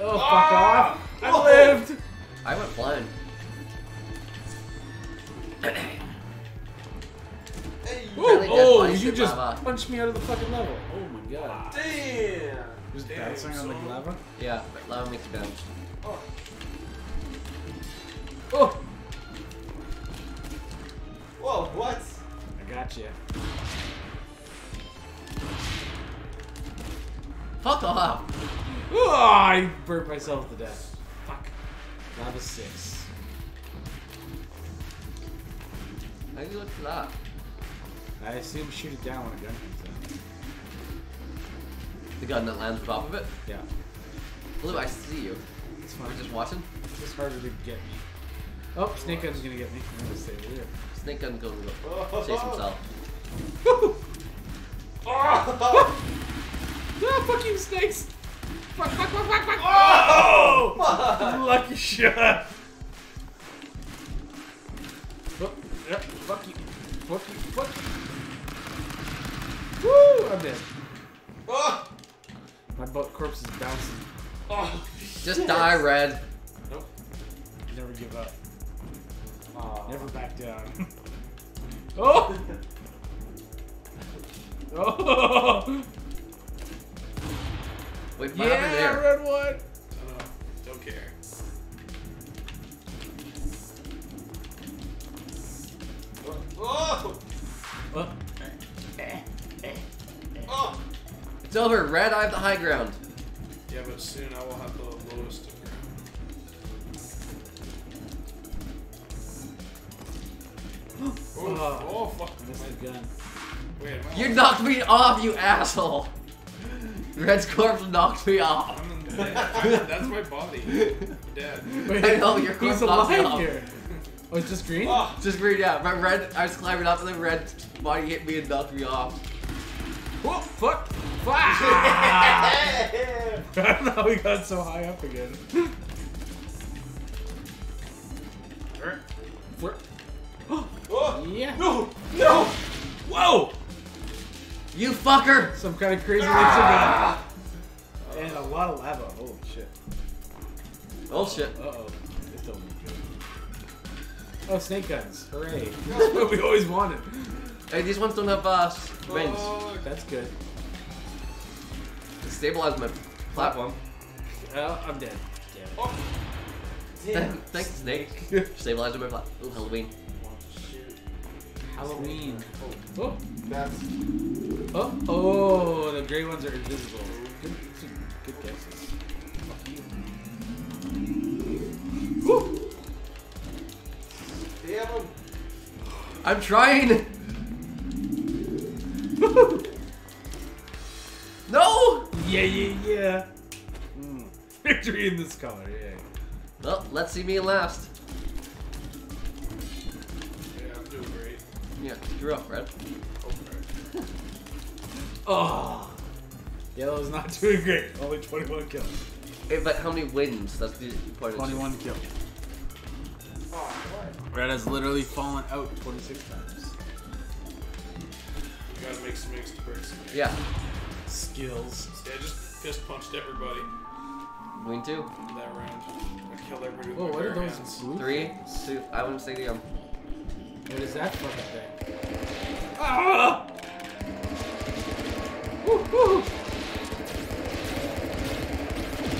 Oh, fuck Ah! off! I Whoa! lived. I went blind. Hey. Ooh, Apparently dead oh, you just lava. punched me out of the fucking level. Oh my god. Damn. Just Damn, bouncing on the son. lava. Yeah, but lava makes you bounce. I burnt myself to death. Fuck. Lava six. How do you look for that? I assume shoot it down when a gun comes out. The gun that lands on top of it? Yeah, Blue, I see you. it's We're fine. just watching? It's just harder to get me. Oh, Snake Gun's gonna get me. I'm gonna stay over here. Snake gun goes go chase himself. Ah, fuck you, snakes! Fuck, fuck, fuck, fuck, fuck! Oh! Lucky shot! Oh, yeah, fuck you. Fuck you, fuck you. Woo! I'm dead. Oh! My butt corpse is bouncing. Oh! Just die, Red. Nope. Never give up. Aw. Never back down. oh! Oh! Wait, what happened Yeah, there? red one! Uh, don't care. Oh! Oh, Oh! It's over. Red, I have the high ground. Yeah, but soon I will have the lowest of ground. Oh, Oh. oh fuck. I missed the gun. Wait, You knocked me off, you asshole. Red's corpse knocked me off. I'm. That's my body. I'm dead. Wait, I know, your corpse He's knocked me alive off. here. Oh, it's just green? Oh! Just green, yeah. But red, I was climbing up and then red body hit me and knocked me off. Whoa, fuck! Fuck! I don't know how we got so high up again. Oh! yeah. No! No! Whoa! You fucker! Some kind of crazy laser gun. And a lot of lava. Holy shit. Oh shit. Uh oh. This don't look good. Oh, snake guns. Hooray. That's what we always wanted. Hey, these ones don't have uh, wings. Fuck. That's good. Stabilize my platform. Oh, I'm dead. Damn it. Oh! Damn. Thanks, Snake. Stabilize my platform. Ooh, Halloween. Oh. Halloween. Oh, That's oh, oh, the gray ones are invisible. Good, good guesses. Fuck you. Woo! damn him. I'm trying! no! Yeah, yeah, yeah. Mm. Victory in this color, yeah. Well, let's see me last. Yeah, screw up, Red. Okay. Oh. Yellow's not doing great. Only 21 kills. Hey, but how many wins? That's the part of the 21 kills. Oh, what? Red has literally fallen out 26 times. You gotta make some mixed bricks. Yeah, Skills. Yeah, I just fist punched everybody win two. that round. I killed everybody with Whoa, my what are those hands. Three, two, I wouldn't say the um. What is that fucking thing? Ah!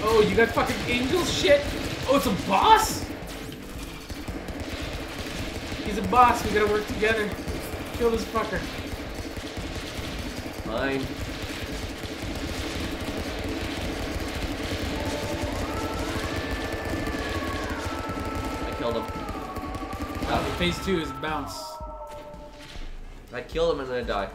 Oh, you got fucking angel shit? Oh, it's a boss? He's a boss. We gotta work together. Kill this fucker. Fine. I killed him. Uh, phase two is bounce. I kill them and then I die.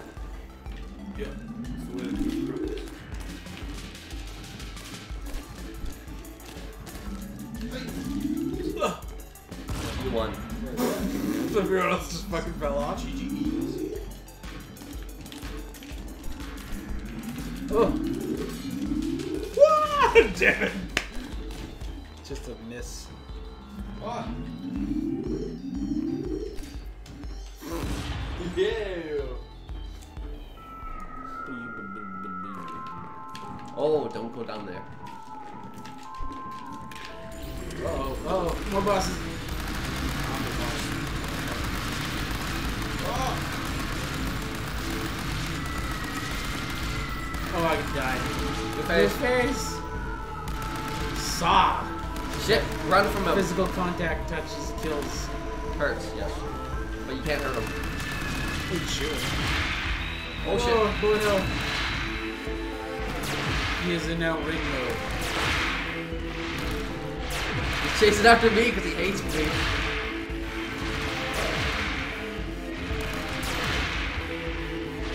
Chasing after me because he hates me.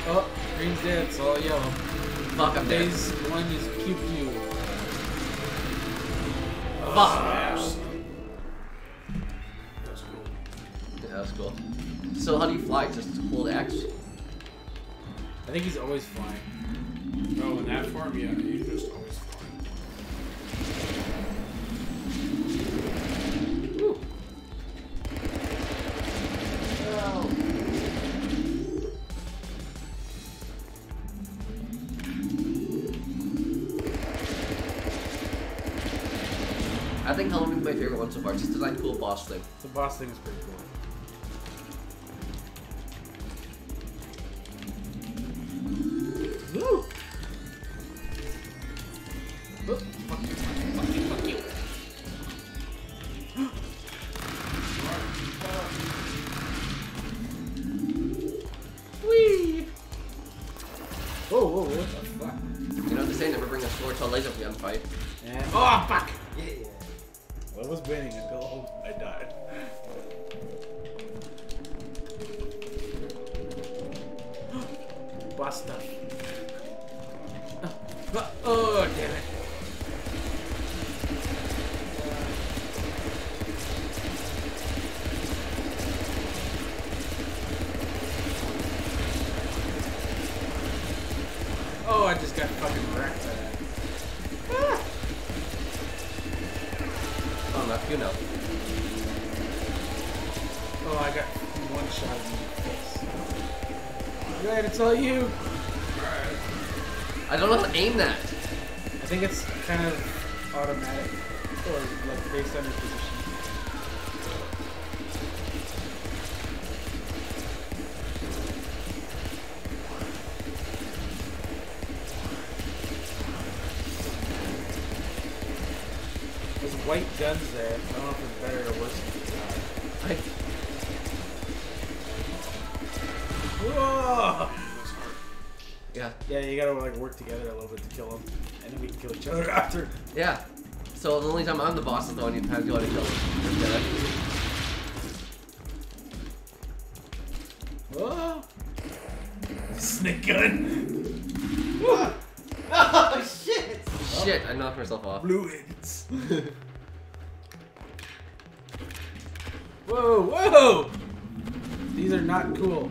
Oh, green's dead. It's all yellow. Fuck, I'm dead. Phase one is Q Q. Fuck. Oh, Smash. That's cool. So how do you fly? Just hold X? I think he's always flying. Oh, in that form, yeah, you just always fly. Far. Cool boss thing. The boss thing is pretty cool. All you. Only time I'm the boss is the one you have to go out and kill him. Whoa! Snake gun. Oh shit! Shit, I knocked myself off. Blue hits. whoa, whoa! These are not cool.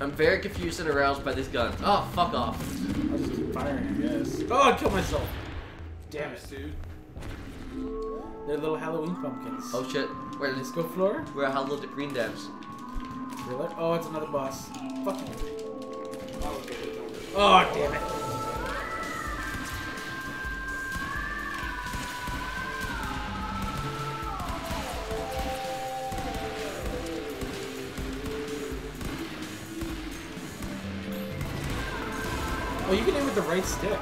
I'm very confused and aroused by these guns. Oh, fuck off. I'll just keep firing, I guess. Oh, I killed myself. Damn it. Dude. They're little Halloween pumpkins. Oh shit. Where is go floor? We're a little green devs. Really? Oh, it's another boss. Fuck you. I'll get it, don't worry. Oh, damn it. Oh, you can aim with the right stick.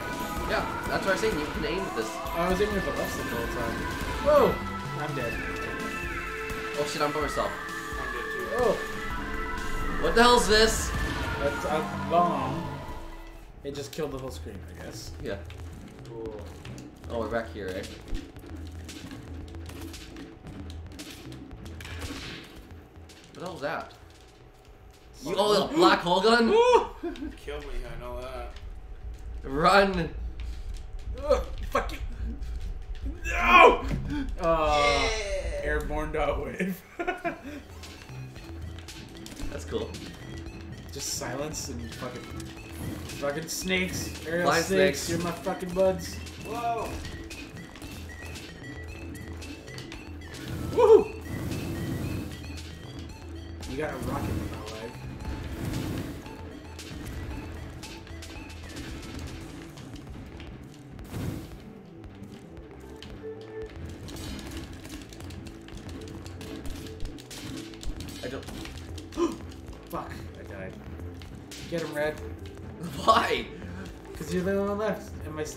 Yeah, that's what I'm saying. You can aim with this. I was aiming with the left stick the whole time. Whoa! I'm dead. Oh shit, I'm by myself. I'm dead too. Oh, What the hell's this? that's a bomb. It just killed the whole screen, I guess. Yeah. Cool. Oh, we're back here, eh? What the hell was that? You oh, the black hole gun? Kill me, I know that. Run! Ugh, fuck you. No! Uh, airborne dot wave. That's cool. Just silence and fucking fucking snakes. Aerial Blind snakes, snakes. You're my fucking buds. Whoa! Woohoo! You got a rocket in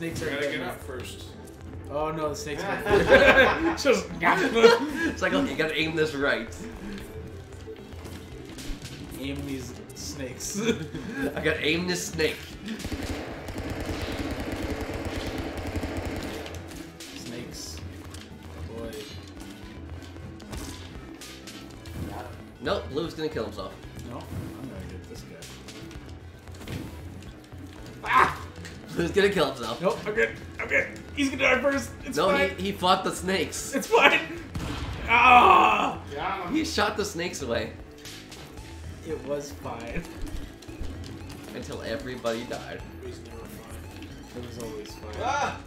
snakes are gotta get up first. Oh no, the snakes got Just It's like, okay, you gotta aim this right. aim these snakes. I gotta aim this snake. snakes. Oh boy. Nope, Blue's gonna kill himself. Blue's gonna kill himself. Nope, I'm good. I'm good. He's gonna die first. It's No, fine. he, he fought the snakes. It's fine. Ah! Yeah, He shot the snakes away It was fine. until everybody died. It was never fine. It was always fine. Ah!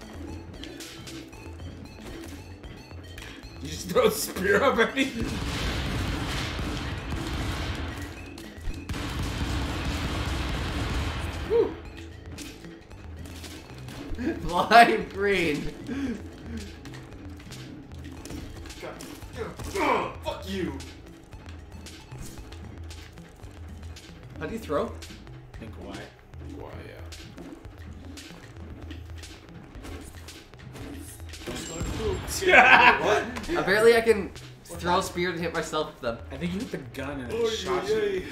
You just throw a spear up at me. Lime green. Fuck you! How do you throw? I Think why? Why, yeah. What? Apparently I can throw a spear and hit myself with them. I think you hit the gun and it Oh, shot yeah, you. yeah.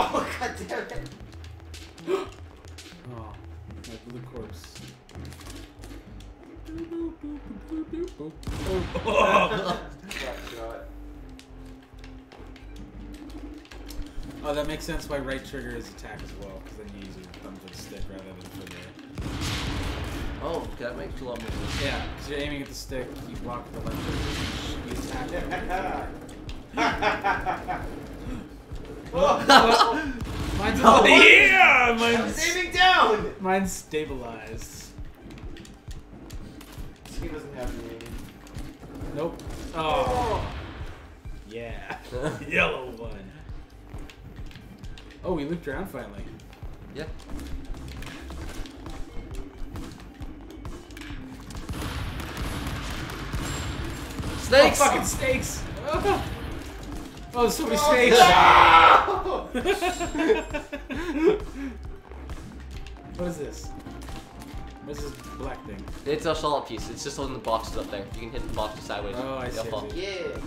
Oh god damn it. Oh, my blue corpse. Oh, oh, that makes sense why right trigger is attack as well, because then you use your thumb for the stick rather than for the. Oh, that makes a lot more sense. Yeah, because you're aiming at the stick, you block with the left trigger, you attack with the right trigger. Mine's Oh, yeah, I was mine's aiming down! mine's stabilized. He doesn't have any. Nope. Oh, yeah, yellow one. Oh, we looped around finally. Yeah. Oh, snakes! Oh, fucking snakes! Oh, oh there's so many Oh, snakes! no! what is this? What is this black thing? It's a solid piece. It's just on the boxes up there. You can hit the boxes sideways. Oh, I They'll see, fall. see. yeah.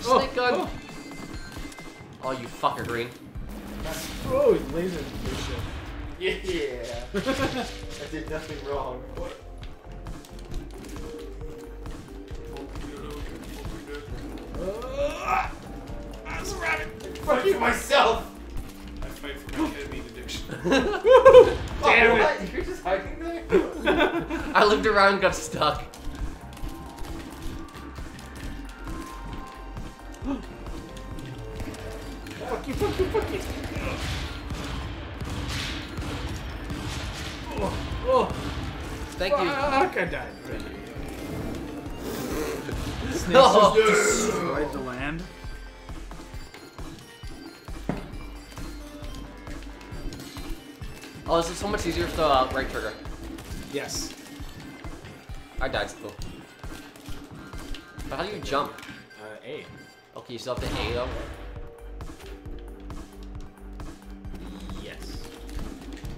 Snake oh, gun! Oh, Oh, you fucker, green. oh, he's laser shit. Yeah. I did nothing wrong. What? Ah, that's a rabbit. Fuck you myself! I fight for my ketamine addiction. Damn oh, it. what? You're just hiding there? I looked around and got stuck. Fuck you, fuck you, fuck you. Oh, oh. Thank you. Fuck, I died. Snakes No. just destroyed the land. Oh, this is so much easier with the uh, right trigger. Yes. I died still. But how do you jump? Uh, A. Okay, you still have to A though. Yes.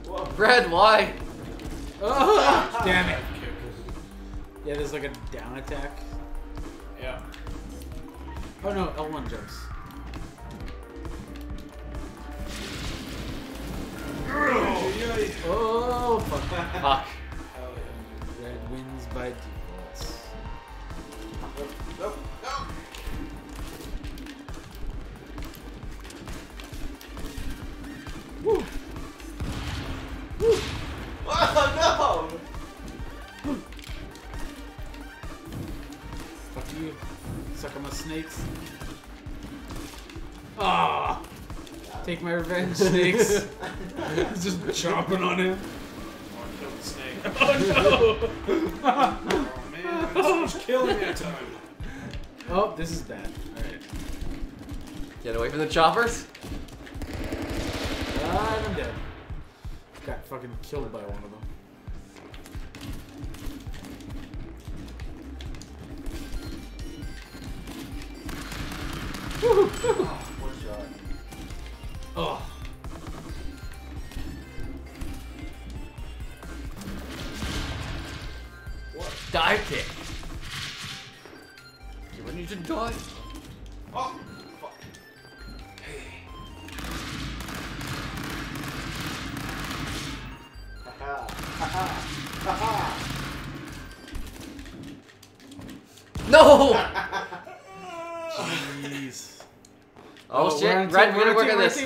Whoa. Red, why? Oh, damn it. Yeah, there's like a down attack. Yeah. Oh no, L1 jumps. Oh, fuck. Fuck. Hell Red wins by default. Nope, nope. Woo. Oh no! You. Suck on my snakes. Ah! Take my revenge, snakes. He's just chomping on him. Oh, I killed the snake. Oh Oh man, so much killing that time. no! Oh, this is bad. Alright. Get away from the choppers. Ah, I'm dead. Got fucking killed by one of them. Shot.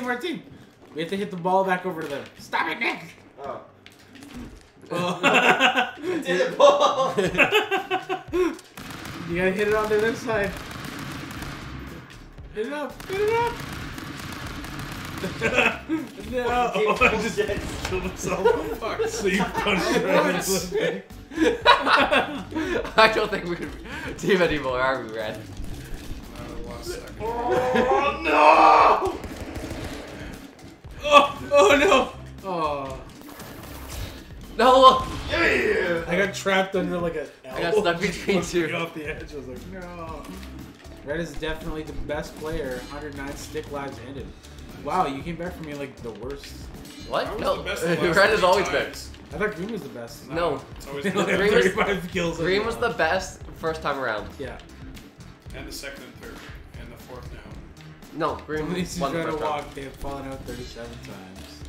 we're a team. We have to hit the ball back over to them. Stop it, Nick! Oh. Oh. Did it ball? you gotta hit it on the other side. Hit it up! Hit it up! no! Oh, I just yes. killed myself. Fuck. So you punched it in the. I don't think we can team anymore, are we, Red? I lost. Oh no! Oh! Oh no! Oh. No! Yeah! I got trapped under like a. I got stuck between Pushed me two. off the edge. I was like, no. Red is definitely the best player. 109 stick lives ended. Wow, you came back from me like the worst. What? No. the best Red has three always been. I thought Green was the best. No. It's always Like Green was- 35 kills. Green was the best first time around. Yeah. and the second and third and the fourth now. No, Green At least you try to walk. They have fallen out 37 times.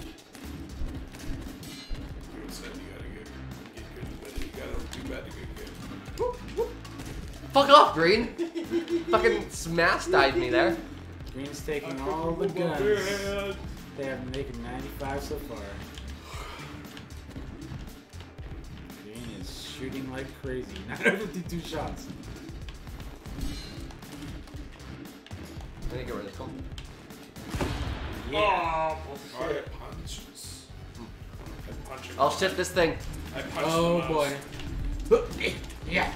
You said you gotta get, get good, but you gotta do bad to get good. Fuck off, Green! Fucking smash died me there. Green's taking all the guns. They have making 95 so far. Green is shooting like crazy. 952 shots. I think get rid of this one. Yeah. Oh, Alright, punches. I punch him. I'll ship this thing. I punch Oh the boy. Yeah.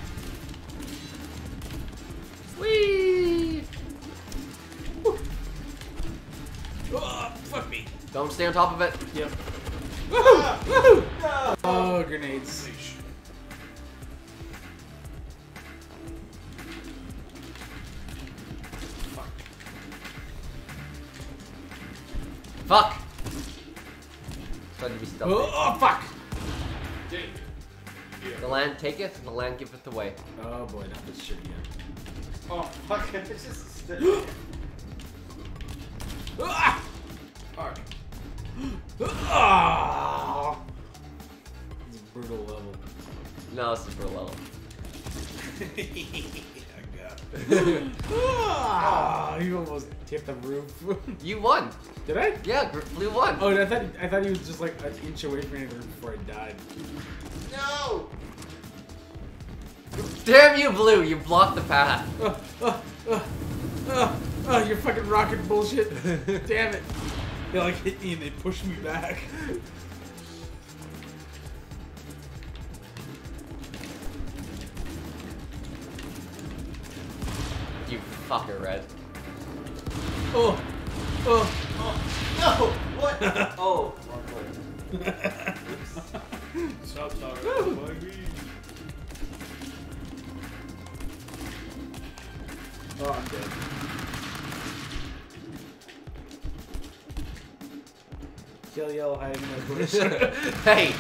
Whee! Oh, fuck me. Don't stay on top of it. Yep. Ah! Woohoo! Woohoo! Ah! Oh, grenades. Fuck! Trying to be stealthy. Oh, oh, fuck! The land taketh, the land giveth away. Oh boy, not this shit again. oh fuck! I just stood. Ah! Fuck. Ah! It's a brutal level. No, this is brutal level. I got it. ah! You almost hit the roof. You won! Did I? Yeah, Blue won! Oh, I thought I thought he was just like an inch away from me before I died. No! Damn you, Blue! You blocked the path. Oh, oh, oh, oh, oh, you're fucking rocket bullshit. Damn it. They like hit me and they pushed me back. You fucker, Red. Oh, oh. No! What? oh. Stop talking. Oh, I'm dead. Kill yellow hiding in that bush. hey!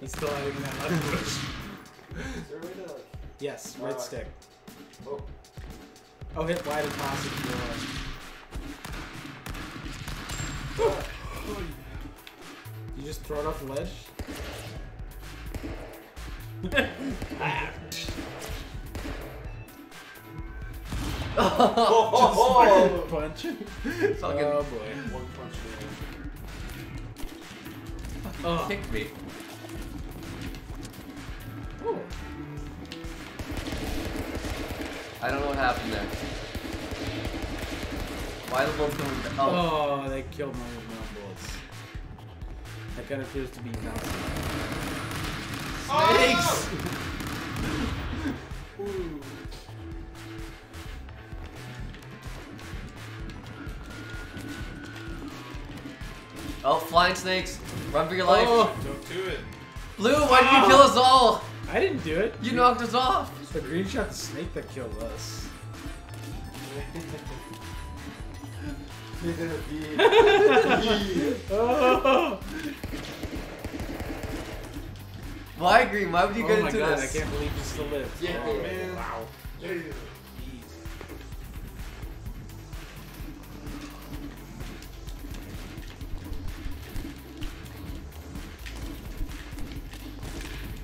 He's still hiding in that bush. Is there a way to like? Yes, Oh, red I- stick. Oh, Oh, hit to toss if you want. You just throw it off the ledge? oh, oh, oh. Punch. It's Fucking Oh boy. One punch away. Oh. kicked me. Oh. I don't know what happened there. Why the bullets going down? Oh. Oh, they killed my own bullets. That kind of appears to be bouncing. Snakes! Ooh. Oh, flying snakes! Run for your life! Oh, Don't do it. Blue, why did you kill us all? I didn't do it. You knocked us off! It's the green shot the snake that killed us. oh, Why, Green? Why would you oh get my into god, this? I can't believe you still live. Yeah, oh, man. Wow.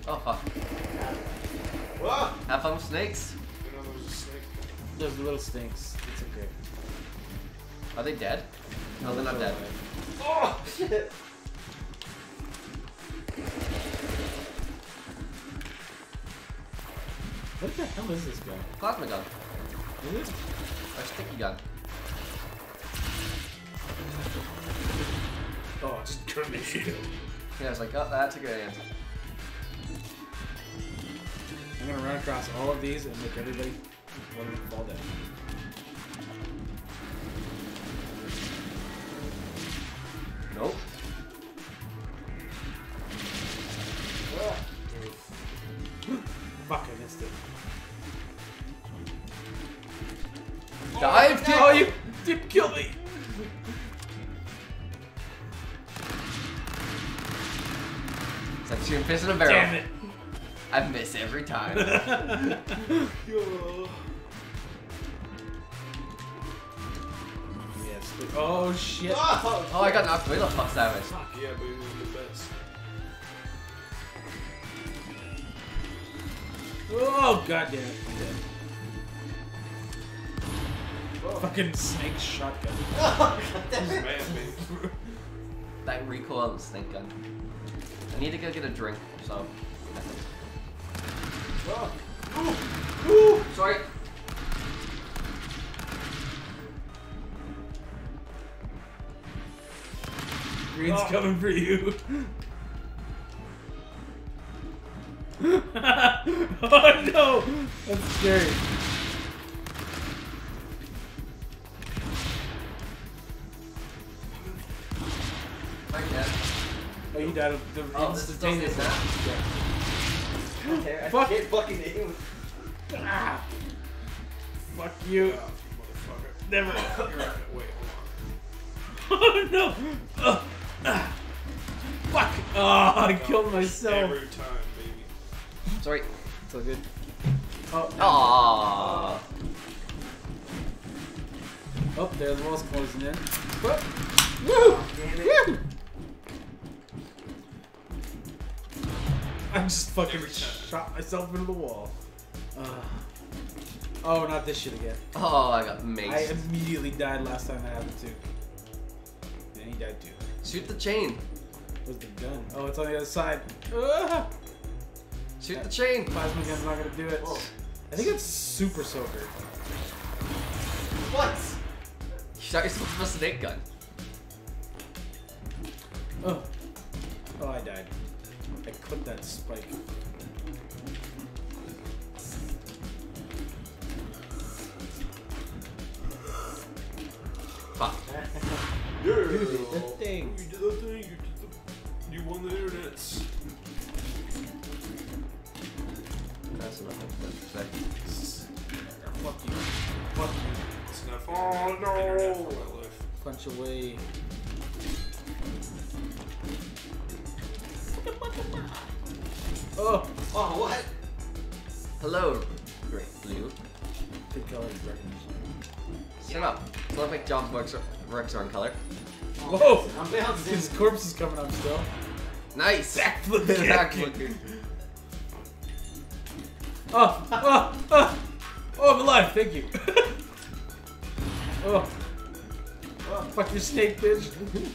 Oh, fuck. Whoa! Have fun with snakes. You know, there's a snake. Those little snakes. It's okay. Are they dead? No, they're not dead. Oh shit! What the hell is this guy? Plasma gun. Is it? Or sticky gun. Oh, it's grenade. Yeah, it's like, oh, that's a grenade. I'm gonna run across all of these and make everybody fall down. Recoil on the snake gun. I need to go get a drink, so. Oh. Sorry. Green's Oh. coming for you. oh no! That's scary. Oh, you died of the Oh, this is still instantaneous. snap. Okay, I Fuck. can't fucking aim. Ah. Fuck you. Yeah, motherfucker. Never. Wait, hold Oh no! Ugh. Ah. Fuck! Oh, I on. killed myself. Every time, baby. Sorry. It's all good. Oh, Aww. oh, there the wall's closing in. Whoop. Damn it. I just fucking shot myself into the wall. Uh, oh, not this shit again. Oh, I got maced. I immediately died last time that happened too. And he died too. Shoot the chain. Where's the gun? Oh, it's on the other side. Ah! Shoot the chain. Plasma gun's not gonna do it. Whoa. I think it's super soaker. What? You shot yourself with a snake gun. Oh. Oh, I died. I clipped that spike. Fuck. You did the thing. You did the thing. You did the. You won the internets. That's enough of that. Fuck you. Fuck you. It's enough. Oh no! For my life. Punch away. Oh! Oh, what? Hello, Great Blue. Good color recognition. Shut up. It's not like John's works, works are in color. Whoa! Oh, I'm bouncing. His corpse is coming up still. Nice. Backflip Backflip kick. kick. Oh! Oh! Oh! Oh, I'm alive! Thank you. oh. Oh, Fuck your snake, bitch.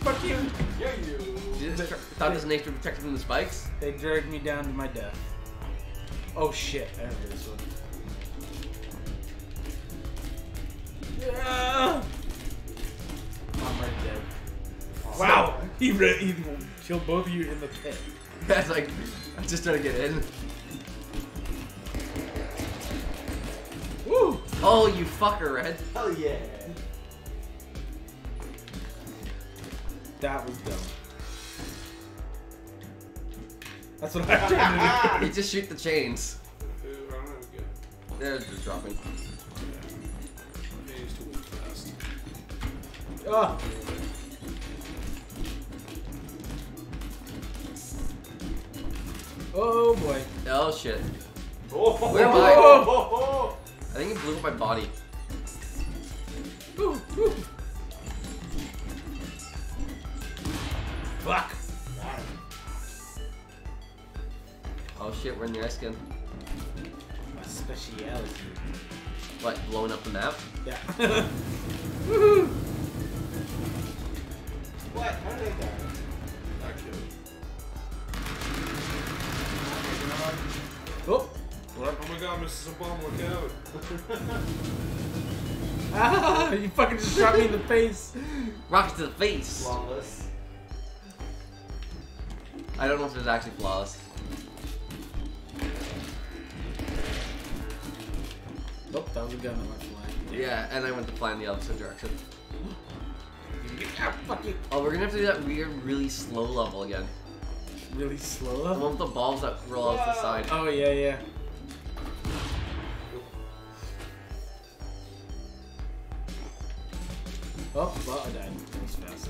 Fuck you. yeah, you. You just tr- thought this nature protected from the spikes? They dragged me down to my death. Oh shit, I remember this one. Yeah. I'm right dead. Wow! He, re- he killed both of you in the pit. That's like, I'm just trying to get in. Woo! Oh, you fucker, Red. Hell yeah. That was dumb. That's what I'm trying to You just shoot the chains. Ooh, I don't have a gun. They're just dropping. Yeah, he's too fast. do. Oh! Oh boy. Oh shit. Oh, Where am I? Oh, oh, I think it blew up my body. Woo, woo. Fuck! Oh shit, we're in the ice skin. My speciality. What, blowing up the map? Yeah. Woohoo! What? How did I die? That killed. Oh! Oh my god, Mrs. Obama, look out. Ah! You fucking just shot me in the face. Rocket to the face. Flawless. I don't know if it's actually flawless. Oh, that was a gun that went flying. Yeah, and I went to fly in the opposite direction. Fuck you. Oh, we're gonna have to do that weird, really slow level again. Really slow The up? one with the balls that roll out the side. Oh, yeah, yeah. Oh, well, I died. That was fast.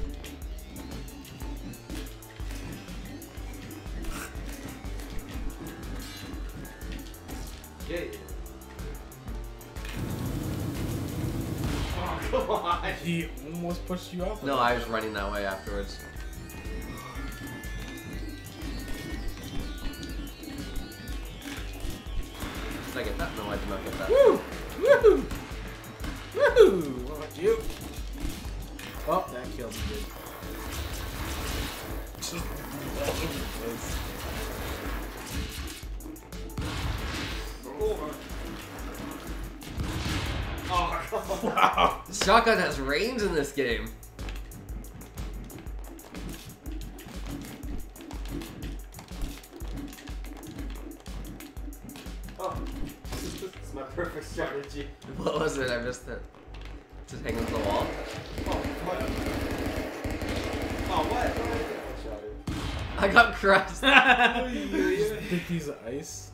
Yeah, yeah. Come on. He almost pushed you off. No, I was running that way afterwards. Did I get that? No, I did not get that. Woo! Woo! Woo! What about you? Oh, that killed me, dude. Over. Oh. Wow! Shotgun has range in this game. Oh, this is my perfect strategy. What was it? I missed it. Just hanging to the wall. Oh, what? Oh, what? What I shot it? I got crushed. Just a big piece ice.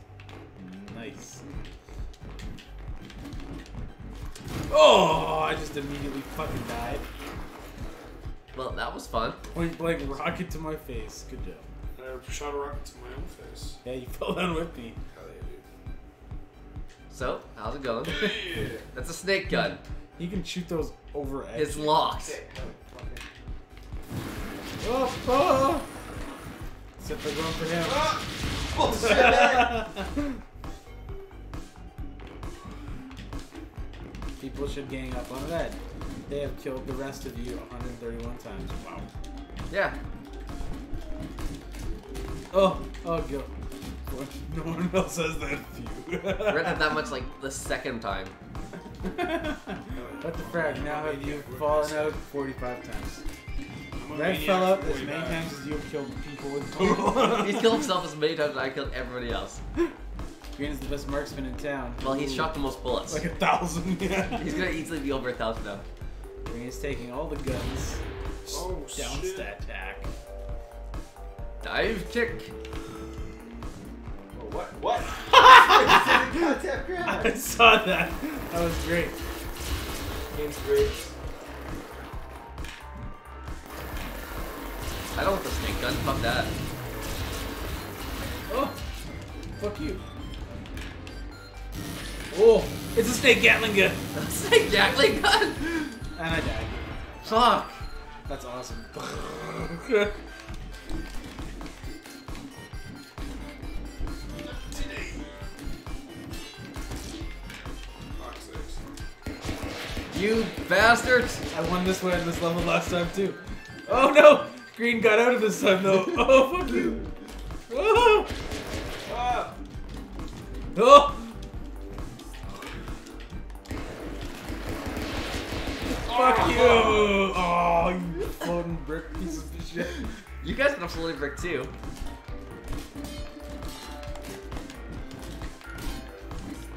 Oh, I just immediately fucking died. well, that was fun. Point blank rocket to my face. Good job. I shot a rocket to my own face. Yeah, you fell down with me. Hell yeah, So, how's it going? Yeah. That's a snake gun. You can shoot those over edge. It's locked. Okay, no, okay. Oh, oh. Except they're going for him. Ah! Bullshit! People should gang up on Red. They have killed the rest of you 131 times. Wow. Yeah. Oh, oh, go. No one else has that view. Red had that much like the second time. what the frag? Now have you fallen out 45 times? Red fell out as many times as you have killed people in total. He's killed himself as many times as I killed everybody else. Green is the best marksman in town. Well, he's shot the most bullets. Like a thousand, yeah. He's gonna easily be over a thousand now. Green is taking all the guns. Oh, Down shit. stat attack. Dive kick. Oh, what? What? I saw that. That was great. Game's great. I don't want the snake gun. Fuck that. Oh, fuck you. Oh, it's a snake Gatling gun. snake Gatling gun. And I died. Fuck. That's awesome. You bastards. I won this one this level last time too. Oh no! Green got out of this time though. Oh fuck you! Oh! Ah! Oh! Fuck you! Oh, you floating brick piece of shit. You guys can absolutely brick too.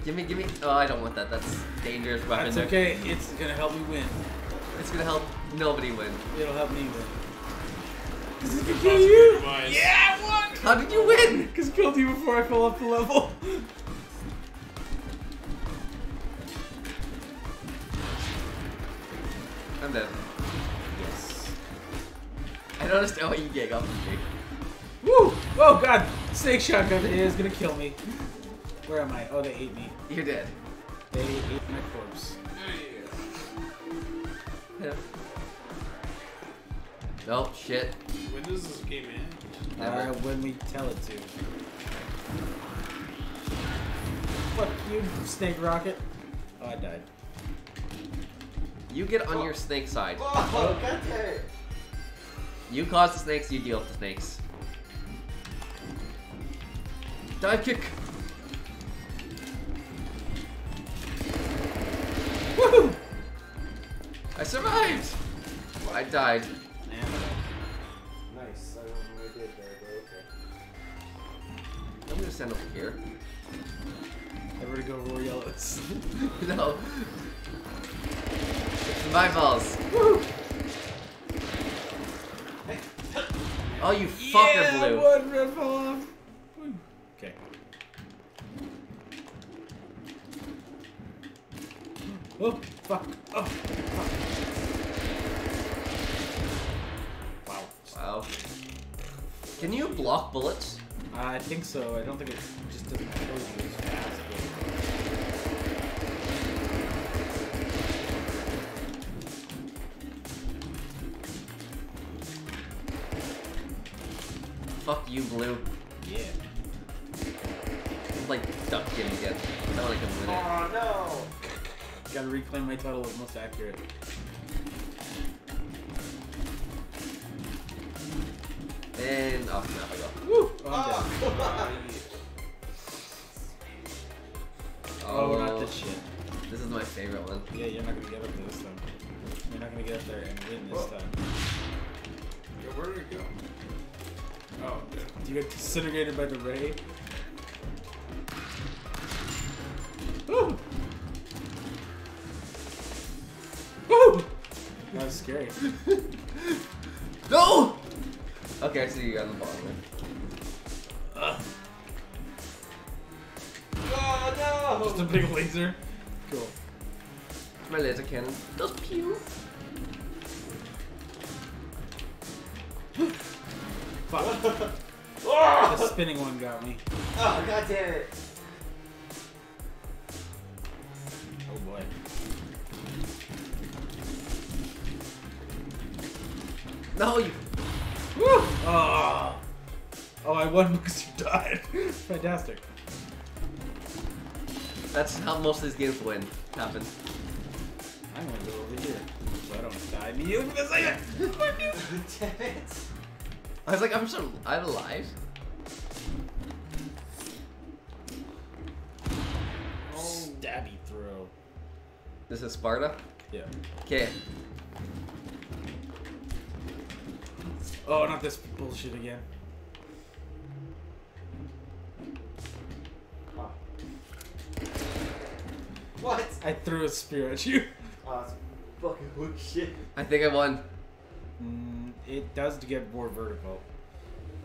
Give me, give me. Oh, I don't want that. That's dangerous weapon. That's okay. It's gonna help me win. It's gonna help nobody win. It'll help me win. Cause it can Cause kill you. your. Yeah, I won. How did you win? Cause killed you before I fell off the level. Understand why you gang up on me. Woo! Oh god! Snake shotgun is gonna kill me. Where am I? Oh, they ate me. You're dead. They ate my corpse. Yeah. Oh shit. When does this game end? Never. Uh, when we tell it to. Fuck you, snake rocket. Oh, I died. You get on your snake side. Oh, God damn it. You cause the snakes, you deal with the snakes. Dive kick! Woohoo! I survived! Well, I died. Nice. I don't know what I did there, but okay. I'm gonna stand over here. Everybody go roll yellows. no. It's my balls. Woo! Oh, you fucker yeah, blue. one red fell off. Okay. Oh, fuck. Oh, fuck. Wow. Wow. Can you block bullets? I think so. I don't think it just doesn't kill you Fuck you, blue. Yeah. It's like duck game again. I want to win it. Oh no! Gotta reclaim my title as most accurate. And off the map I go. Woo! Oh, I'm Oh, dead. come on. Oh. oh, not this shit. This is my favorite one. Yeah, you're not gonna get up this time. You're not gonna get up there and win this Whoa. time. Yeah, where did it go? Oh, yeah. Do you get disintegrated by the ray? Woo! Woo! That was scary. No! Okay, I see you on the bottom. Ugh. Oh no! Just a big laser. Cool. My laser cannon does pew. Fuck. the spinning one got me. oh god damn it! Oh boy. No, you. Woo! Oh. oh, I won because you died. Fantastic. That's how most of these games win. Happen. I'm gonna go over here so I don't die immediately because I damn it! I was like, I'm so I'm alive. Stabby throw. This is Sparta. Yeah. Okay. Oh, not this bullshit again. Oh. What? I threw a spear at you. Oh, it's fucking hook shit. I think I won. It does get more vertical.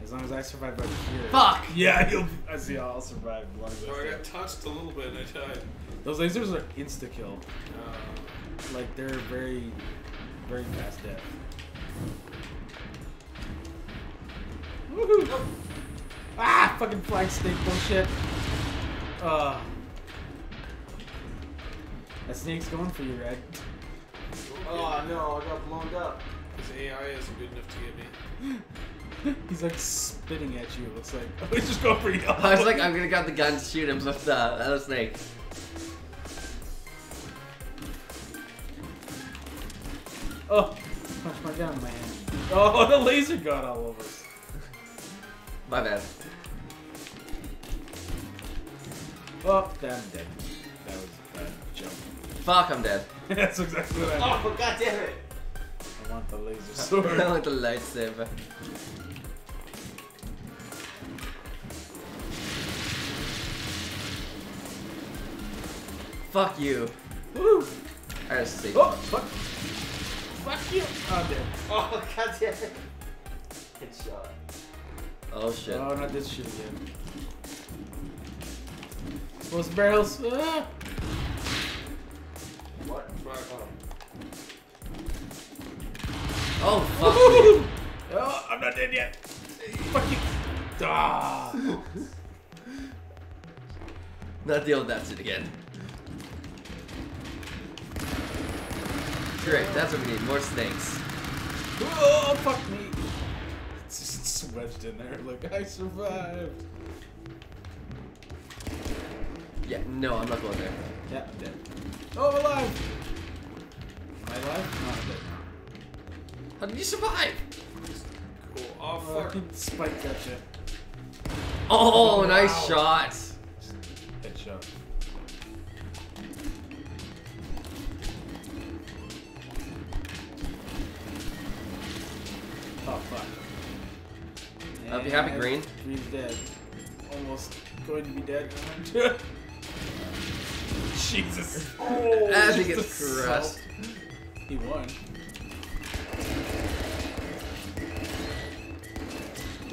As long as I survive right here. Fuck! Yeah, you'll. I see. I'll survive as long as I Oh, I got touched a little bit and I died. Those lasers are insta kill. Uh, Like they're very, very fast death. Woohoo! Ah, fucking flag snake bullshit. Uh. That snake's going for you, Red. Oh no, I got blown up. His AI isn't good enough to get me. He's like spitting at you. It looks like. Oh, he's just going for you. I was like, I'm gonna grab the gun to shoot him with the other snake. Oh, punch my gun in my hand. Oh, the laser got all over. us. My bad. Oh, I'm dead. That was a bad jump. Fuck, I'm dead. That's exactly what I oh, meant. Oh god damn it! I want the laser I want the lightsaber. Fuck you. Woo! I just see. Oh, fuck. Fuck you. Oh, I'm dead. Oh god damn it! Headshot. Oh shit. Oh, not this shit again. Those barrels. Ah! What? Fuck. Oh. Fuck Oh, I'm not dead yet. Fuck you. Ah. Not deal with that shit again. Great, that's what we need. More snakes. Oh, fuck me. It's just wedged in there. Like, I survived. Yeah, no, I'm not going there. Yeah, I'm dead. Oh, I'm alive. Am I alive? No, I'm dead. How did you survive? Oh Uh, fuck. Spike gotcha. Oh, Oh, nice wow. shot. Headshot. Oh fuck. I'll be happy, Green. Green's dead. Almost going to be dead. Jesus. Oh, As he gets a crushed. salt. He won.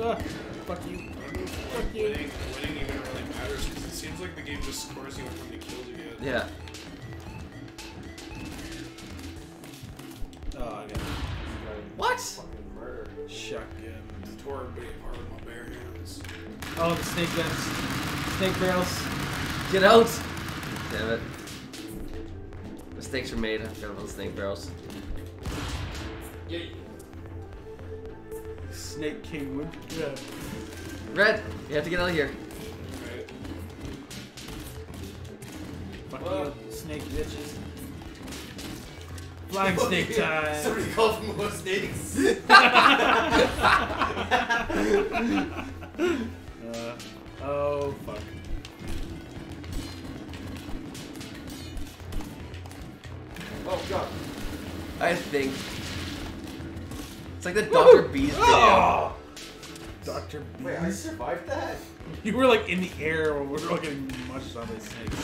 Fuck you. Fuck you. Winning, winning even really matters because it seems like the game just scores you how many kills you get. Yeah. Oh, I got What? Fucking murder. shotgun. Tore everybody apart with my bare hands. Oh, the snake guns. Snake barrels. Get out! Damn it. Mistakes were made. I forgot about the snake barrels. Yeah. Snake Kingwood. Yeah. Red, you have to get out of here. Right. Fuck Whoa. you, snake bitches. Flying snake time. Somebody called him more snakes. Uh, oh, fuck. oh god. I think. It's like the Dr. Beast oh! video. Oh! Dr. Wait, I survived that? You were like in the air when we were all getting mushed on by snakes.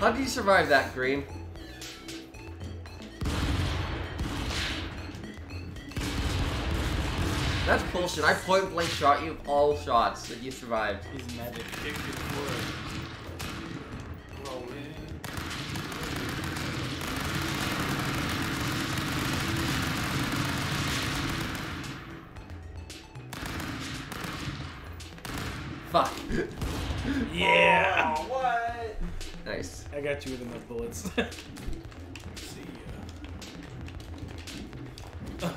How did you survive that, Green? That's bullshit. I point blank shot you all shots that you survived. He's magic. Got you with enough bullets. See uh, uh. ya.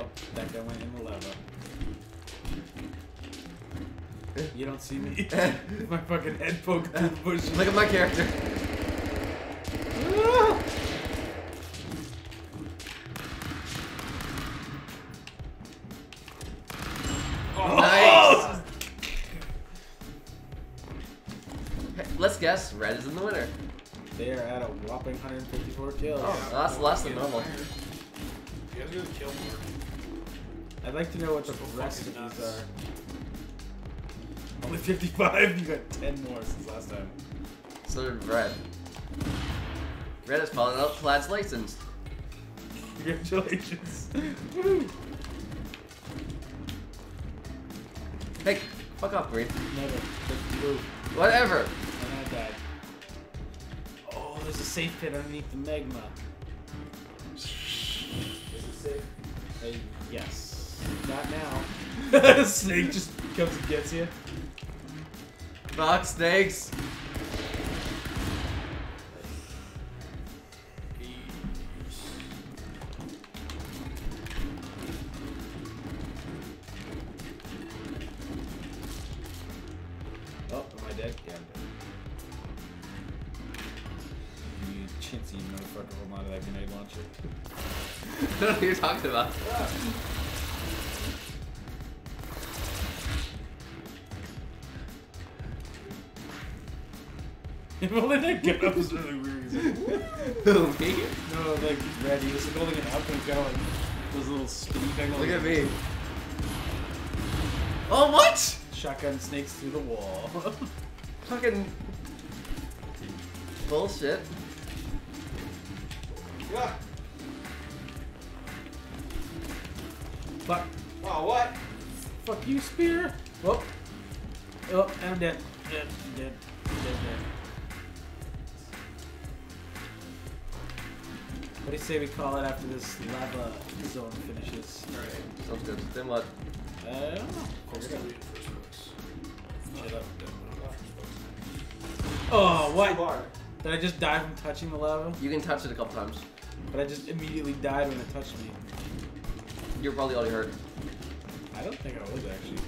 oh, that guy went in the lava. You don't see me. my fucking head poked through the bush. Look at my character. That's less normal. You guys gotta kill more. I'd like to know what the So rest of fucking these are. Only 55. You got 10 more since last time. So did red. Red is calling out Plaid's license. Congratulations. Hey, fuck off, Green. Never. That's blue. Whatever. And I died. Oh, there's a safe pit underneath the magma. Is? Hey, uh, yes. Not now. Snake just comes and gets you. Fuck snakes. Was really weird. He's like, Who, me? no, like red. He was like holding it up and it got like those little spinny thing. Look at me. Oh, what? Shotgun snakes through the wall. Fucking bullshit. Yeah. Fuck. Oh, what? Fuck you, spear. Whoop. Oh. Oh, I'm dead. Dead. Dead. Say we call it after this lava zone finishes? Alright. Sounds good. Then what? Uh, I don't know. I'll Figure still it be in first books. out. Shut up. Not first books. Oh, what? Did I just die from touching the lava? You can touch it a couple times. But I just immediately died when it touched me. You're probably already hurt. I don't think I was actually.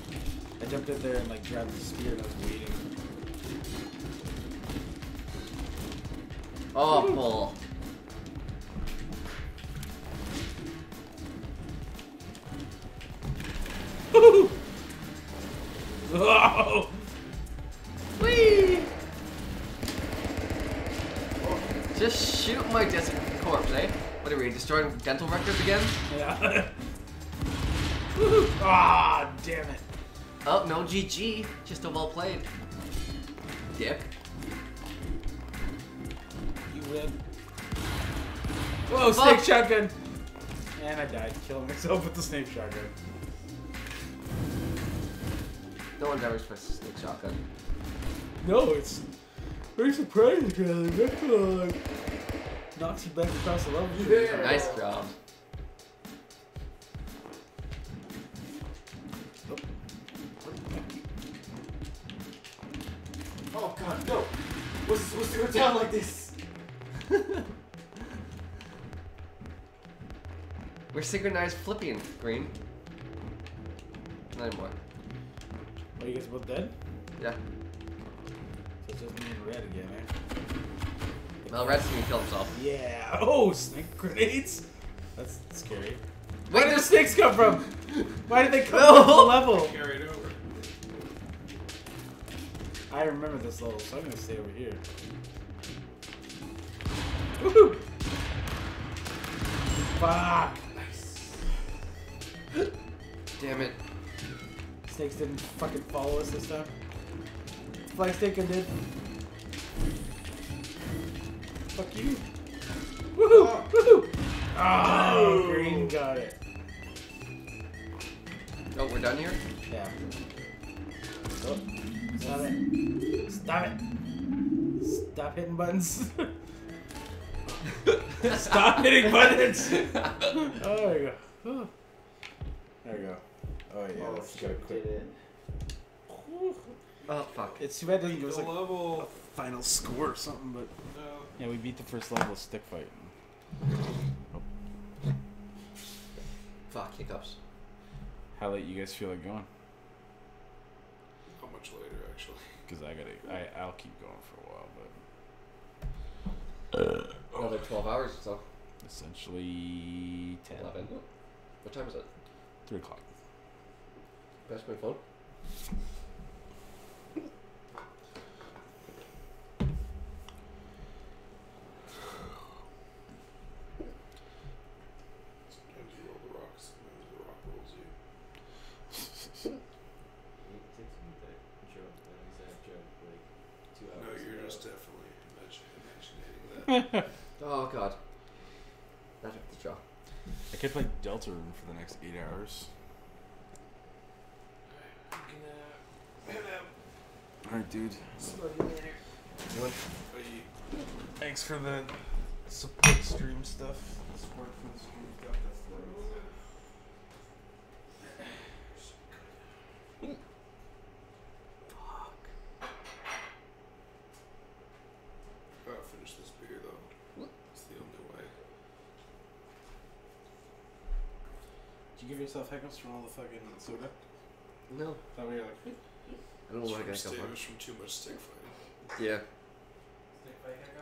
I jumped in there and like grabbed the spear and I was waiting. Oh, pull. Dental records again? Yeah. Woohoo. Ah, damn it. Oh no, GG. Just a well played. Dick. You win. Whoa, Fuck. snake shotgun. And I died, killing myself with the snake shotgun. No one's ever supposed to snake shotgun. No, it's very surprising, really. That's knocks you back across the level. Yeah. Nice job. Oh god, no! Was it supposed to go down like this? We're synchronized flipping, Green. Not anymore. Are you guys both dead? Yeah. So it's just me and red again, eh? Well, Red's gonna kill himself. Yeah. Oh, snake grenades. That's scary. Where did the snakes come from? Why did they come No. from the level? Carried over. I remember this level, so I'm gonna stay over here. Woohoo! Fuck! Damn it. Snakes didn't fucking follow us this time. Fly snake did. Fuck you. Woohoo! Ah. Woohoo! Oh, oh green got it. Oh, we're done here? Yeah. Oh, stop it. Stop it. Stop hitting buttons. Stop hitting buttons. Oh, there you go. Oh. There you go. Oh yeah, oh, that's shit, gotta did quit. it. Oh, fuck. It's too bad it doesn't give us like level. a final score or something, but No. Yeah, we beat the first level of stick fight. Fuck, hiccups. How late you guys feel like going? How much later, actually? Because I gotta, I I'll keep going for a while, but uh, Another 12 hours or so. essentially ten. 11. What time is it? Three o'clock. Pass my phone. Sometimes you roll the rocks, sometimes the rock rolls you. It takes me to joke, at least I joke like two No, hours. you're ago. just definitely imagine, imaginating that. Oh, God. That hurt the jaw. I could play Deltarune for the next eight hours. I'm gonna head out. Alright, dude. You want- Bye. Thanks for the support stream stuff. Support for the stream stuff. That's Gotta finish this beer though. It's the only way. Did you yourself hiccups from all the fucking soda? No. That way you're like, I don't know It's what I gotta stick- go it was from too much stick fighting. for. Yeah.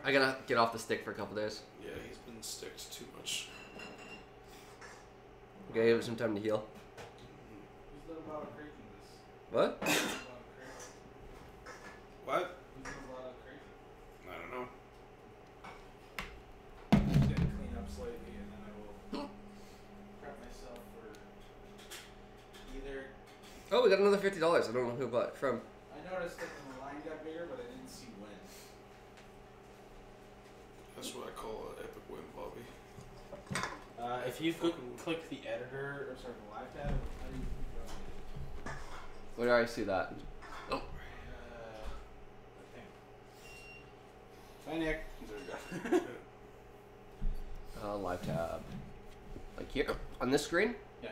I gotta get off the stick for a couple days. Yeah, he's been sticked too much. Okay, give it some time to heal. Who's done a lot of craziness? What? Oh, we got another $50. I don't know who bought it from. I noticed that the line got bigger, but I didn't see when. That's what I call an epic win, Bobby. Uh, if you click, click the editor, or sorry, the live tab, how do you Where do I see that? Uh, I think. Bye, Nick. There we go. Uh, live tab. Like here? On this screen? Yeah.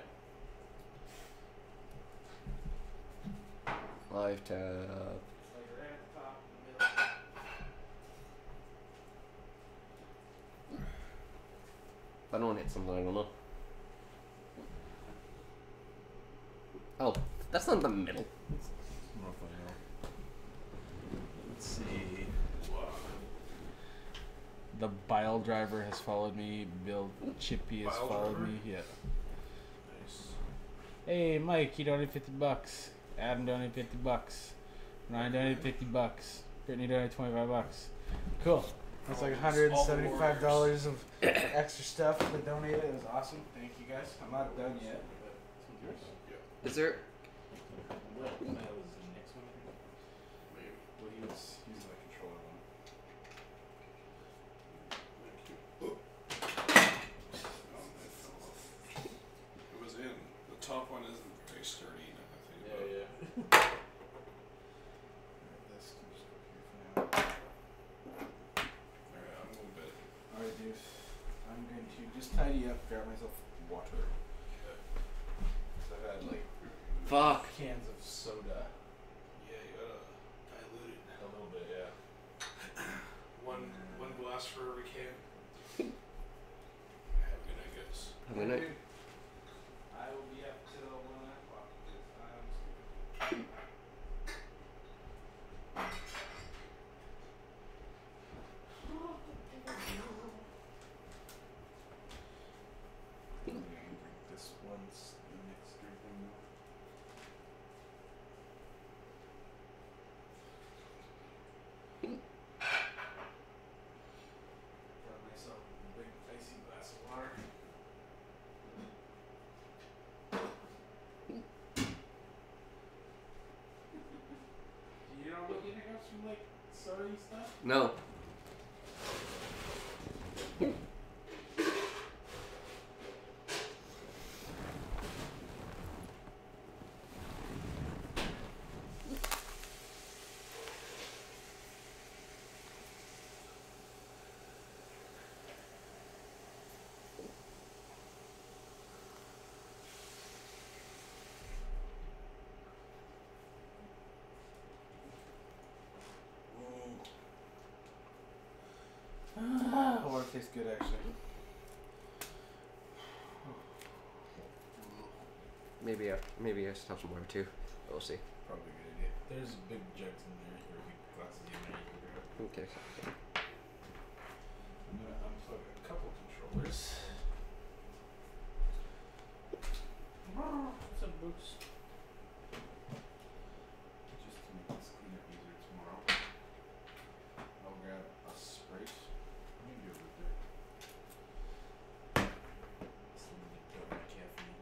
Live tab. Like right at the top, in the middle. If I don't want to hit something, I don't know. Oh, that's not in the middle. Let's see. The Bile Driver has followed me. Bill Chippy has Bile followed Driver? me. Yeah. Nice. Hey, Mike, you donated 50 bucks. Adam donated 50 bucks. Ryan donated 50 bucks. Brittany donated 25 bucks. Cool. That's like $175 of extra stuff to donate it. It was awesome. Thank you guys. I'm not done yet. But this. Is there? What? That was the next one, I think. Maybe. Well, he was using the controller one. Thank you. Oh. Oh, that fell off. It was in. The top one isn't very sturdy. I think. but- yeah. Alright, this can just go here for now. Alright, I'm a little bit. Alright, dude. I'm going to just tidy up, grab myself water. Because I've had like Fuck. cans of soda. Yeah, you gotta dilute it. A little bit, yeah. One one glass for every can. Have a good night, guys. I'm gonna. I will be up till one o'clock because I'm stupid. I'm gonna drink this once the next drinking. Got myself a big icy glass of water. You don't look any hiccups from like soda stuff? No. Ah, water tastes good actually. Maybe I, maybe I should have some water too. We'll see. Probably a good idea. There's big jugs in there, or big glasses in there you can grab. Okay. I'm gonna unplug a couple controllers. What's up, Boots? Just to make this cleanup easier tomorrow. I'll grab a Sprite. Maybe a root beer. Still need to double my caffeine.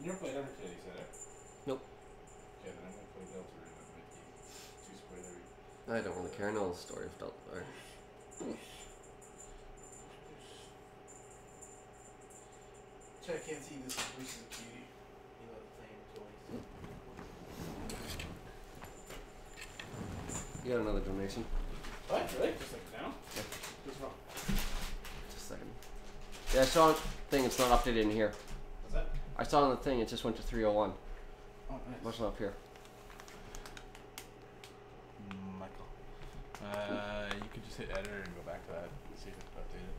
You never played Undertale, you said it? Nope. Yeah, then I'm gonna play Deltarune. That might be too spoilery. I don't really. I story of Del. Or, I can't see this is a cutie. He loves playing toys. you got another donation? What? Really? Just like now? Yeah. What's wrong? Just a second. Yeah, I saw a thing. It's not updated in here. What's that? I saw on the thing. It just went to 301. Oh, nice. What's up here? Michael. Uh, you could just hit editor and go back to that and see if it's updated.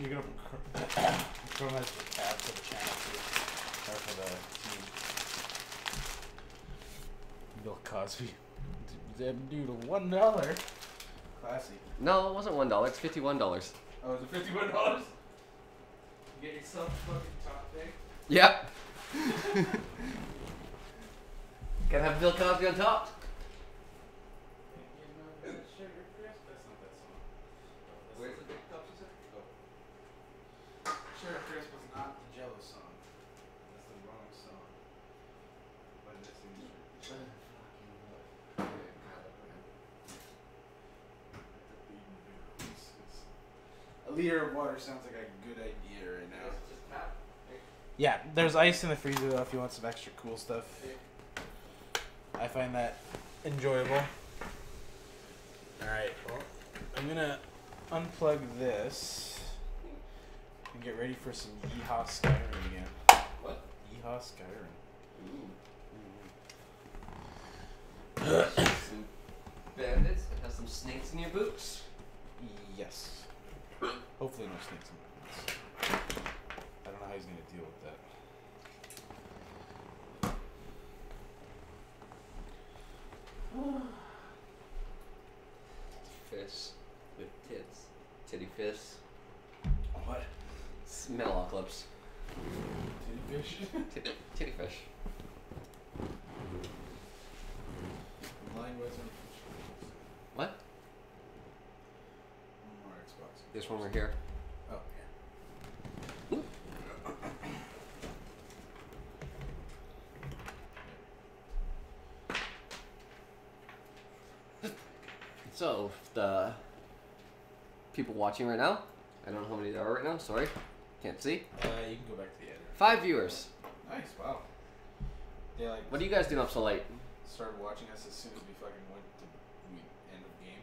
You can open Chrome, Chrome has the tab for the channel too, or for the team. Bill Cosby. Them dude, one dollar. Classy. No, it wasn't one dollar. It's fifty-one dollars. Oh, is it fifty-one dollars? Get yourself a fucking top thing. Yep. Gotta have Bill Cosby on top. Sugar Crisp? That's not that song. Where's the big cup? you said? Sugar Crisp was not the Jello song. That's the wrong song. By this industry. A liter of water sounds like a good idea right now. Yeah, there's ice in the freezer though if you want some extra cool stuff. I find that enjoyable. Alright, well, I'm gonna unplug this and get ready for some Yeehaw Skyrim again. What? Yeehaw Skyrim. some bandits that has some snakes in your boots. Yes. Hopefully no snakes in my boots. I don't know how he's gonna deal with that. fists with tits. Titty fists. What? It's Metalocalypse. Titty fish? titty, titty fish. What? One This one right here. Watching right now, I don't know how many there are right now. Sorry, can't see. Uh, you can go back to the editor. Five viewers. Nice, wow. They like What are you guys doing up so late? started watching us as soon as we fucking went to we end of the game.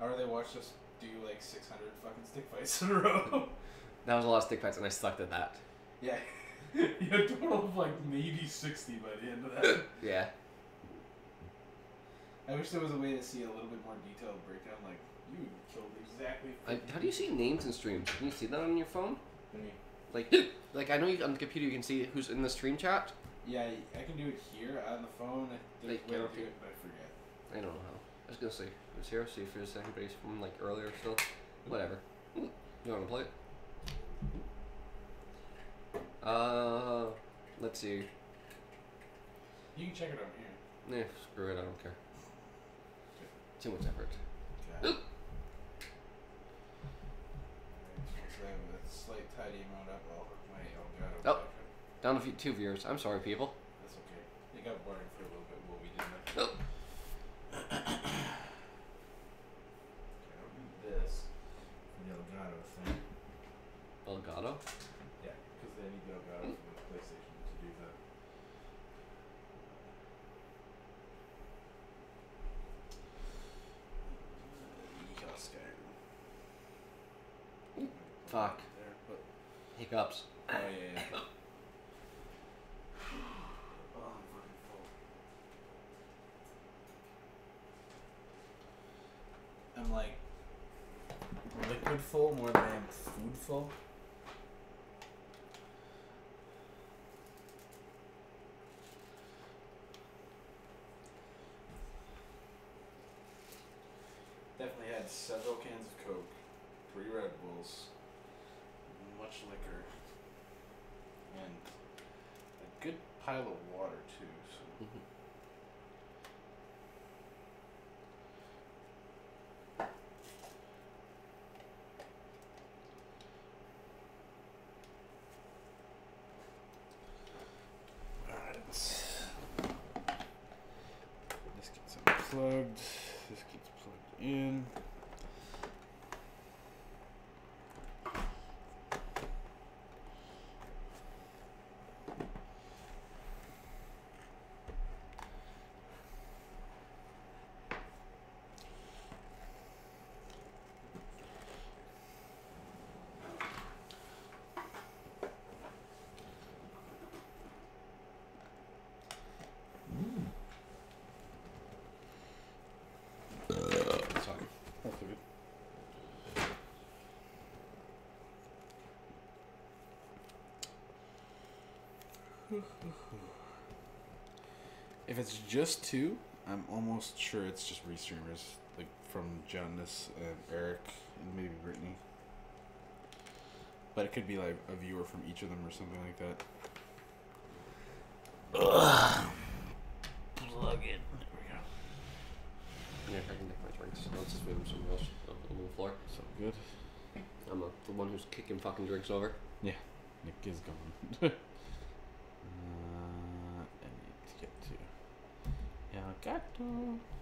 How Or they watched us do like 600 fucking stick fights in a row. That was a lot of stick fights, and I sucked at that. yeah. you had a total of like maybe 60 by the end of that. Yeah. I wish there was a way to see a little bit more detailed breakdown, like you exactly. I, how do you see names in streams? Can you see that on your phone? What do you mean? Like, like I know you, on the computer you can see who's in the stream chat. Yeah, I can do it here on the phone. There's Like, way to do it, but I forget. I don't know how. I was gonna say who's here. See if there's anybody from like earlier still. Whatever. You wanna play it? Uh, let's see. You can check it on here. Nah, screw it. I don't care. Too much effort. Down a few, two viewers. I'm sorry, people. That's okay. It got boring for a little bit while we did. Oh. I'll do this for the Elgato thing. Elgato. Yeah, because they need the Elgato for the PlayStation to do that. Yeehaw, Skyrim. Fuck. There, but Hiccups. Oh yeah, yeah. oh, I'm fucking full. I'm like liquid full more than I am food. Definitely had several cans of Coke, three Red Bulls, much liquor, and a good pile of water too. So mm-hmm Mhm. Alright. This gets unplugged. This gets plugged in. Sorry. That's good. If it's just two, I'm almost sure it's just restreamers, like from Jonas and Eric and maybe Brittany. But it could be like a viewer from each of them or something like that. Plug it. There we go. Yeah, I can make my drinks. I'll just move them somewhere else on the floor. So good. I'm a, the one who's kicking fucking drinks over. Yeah, Nick is gone. uh, I need to get to Elgato.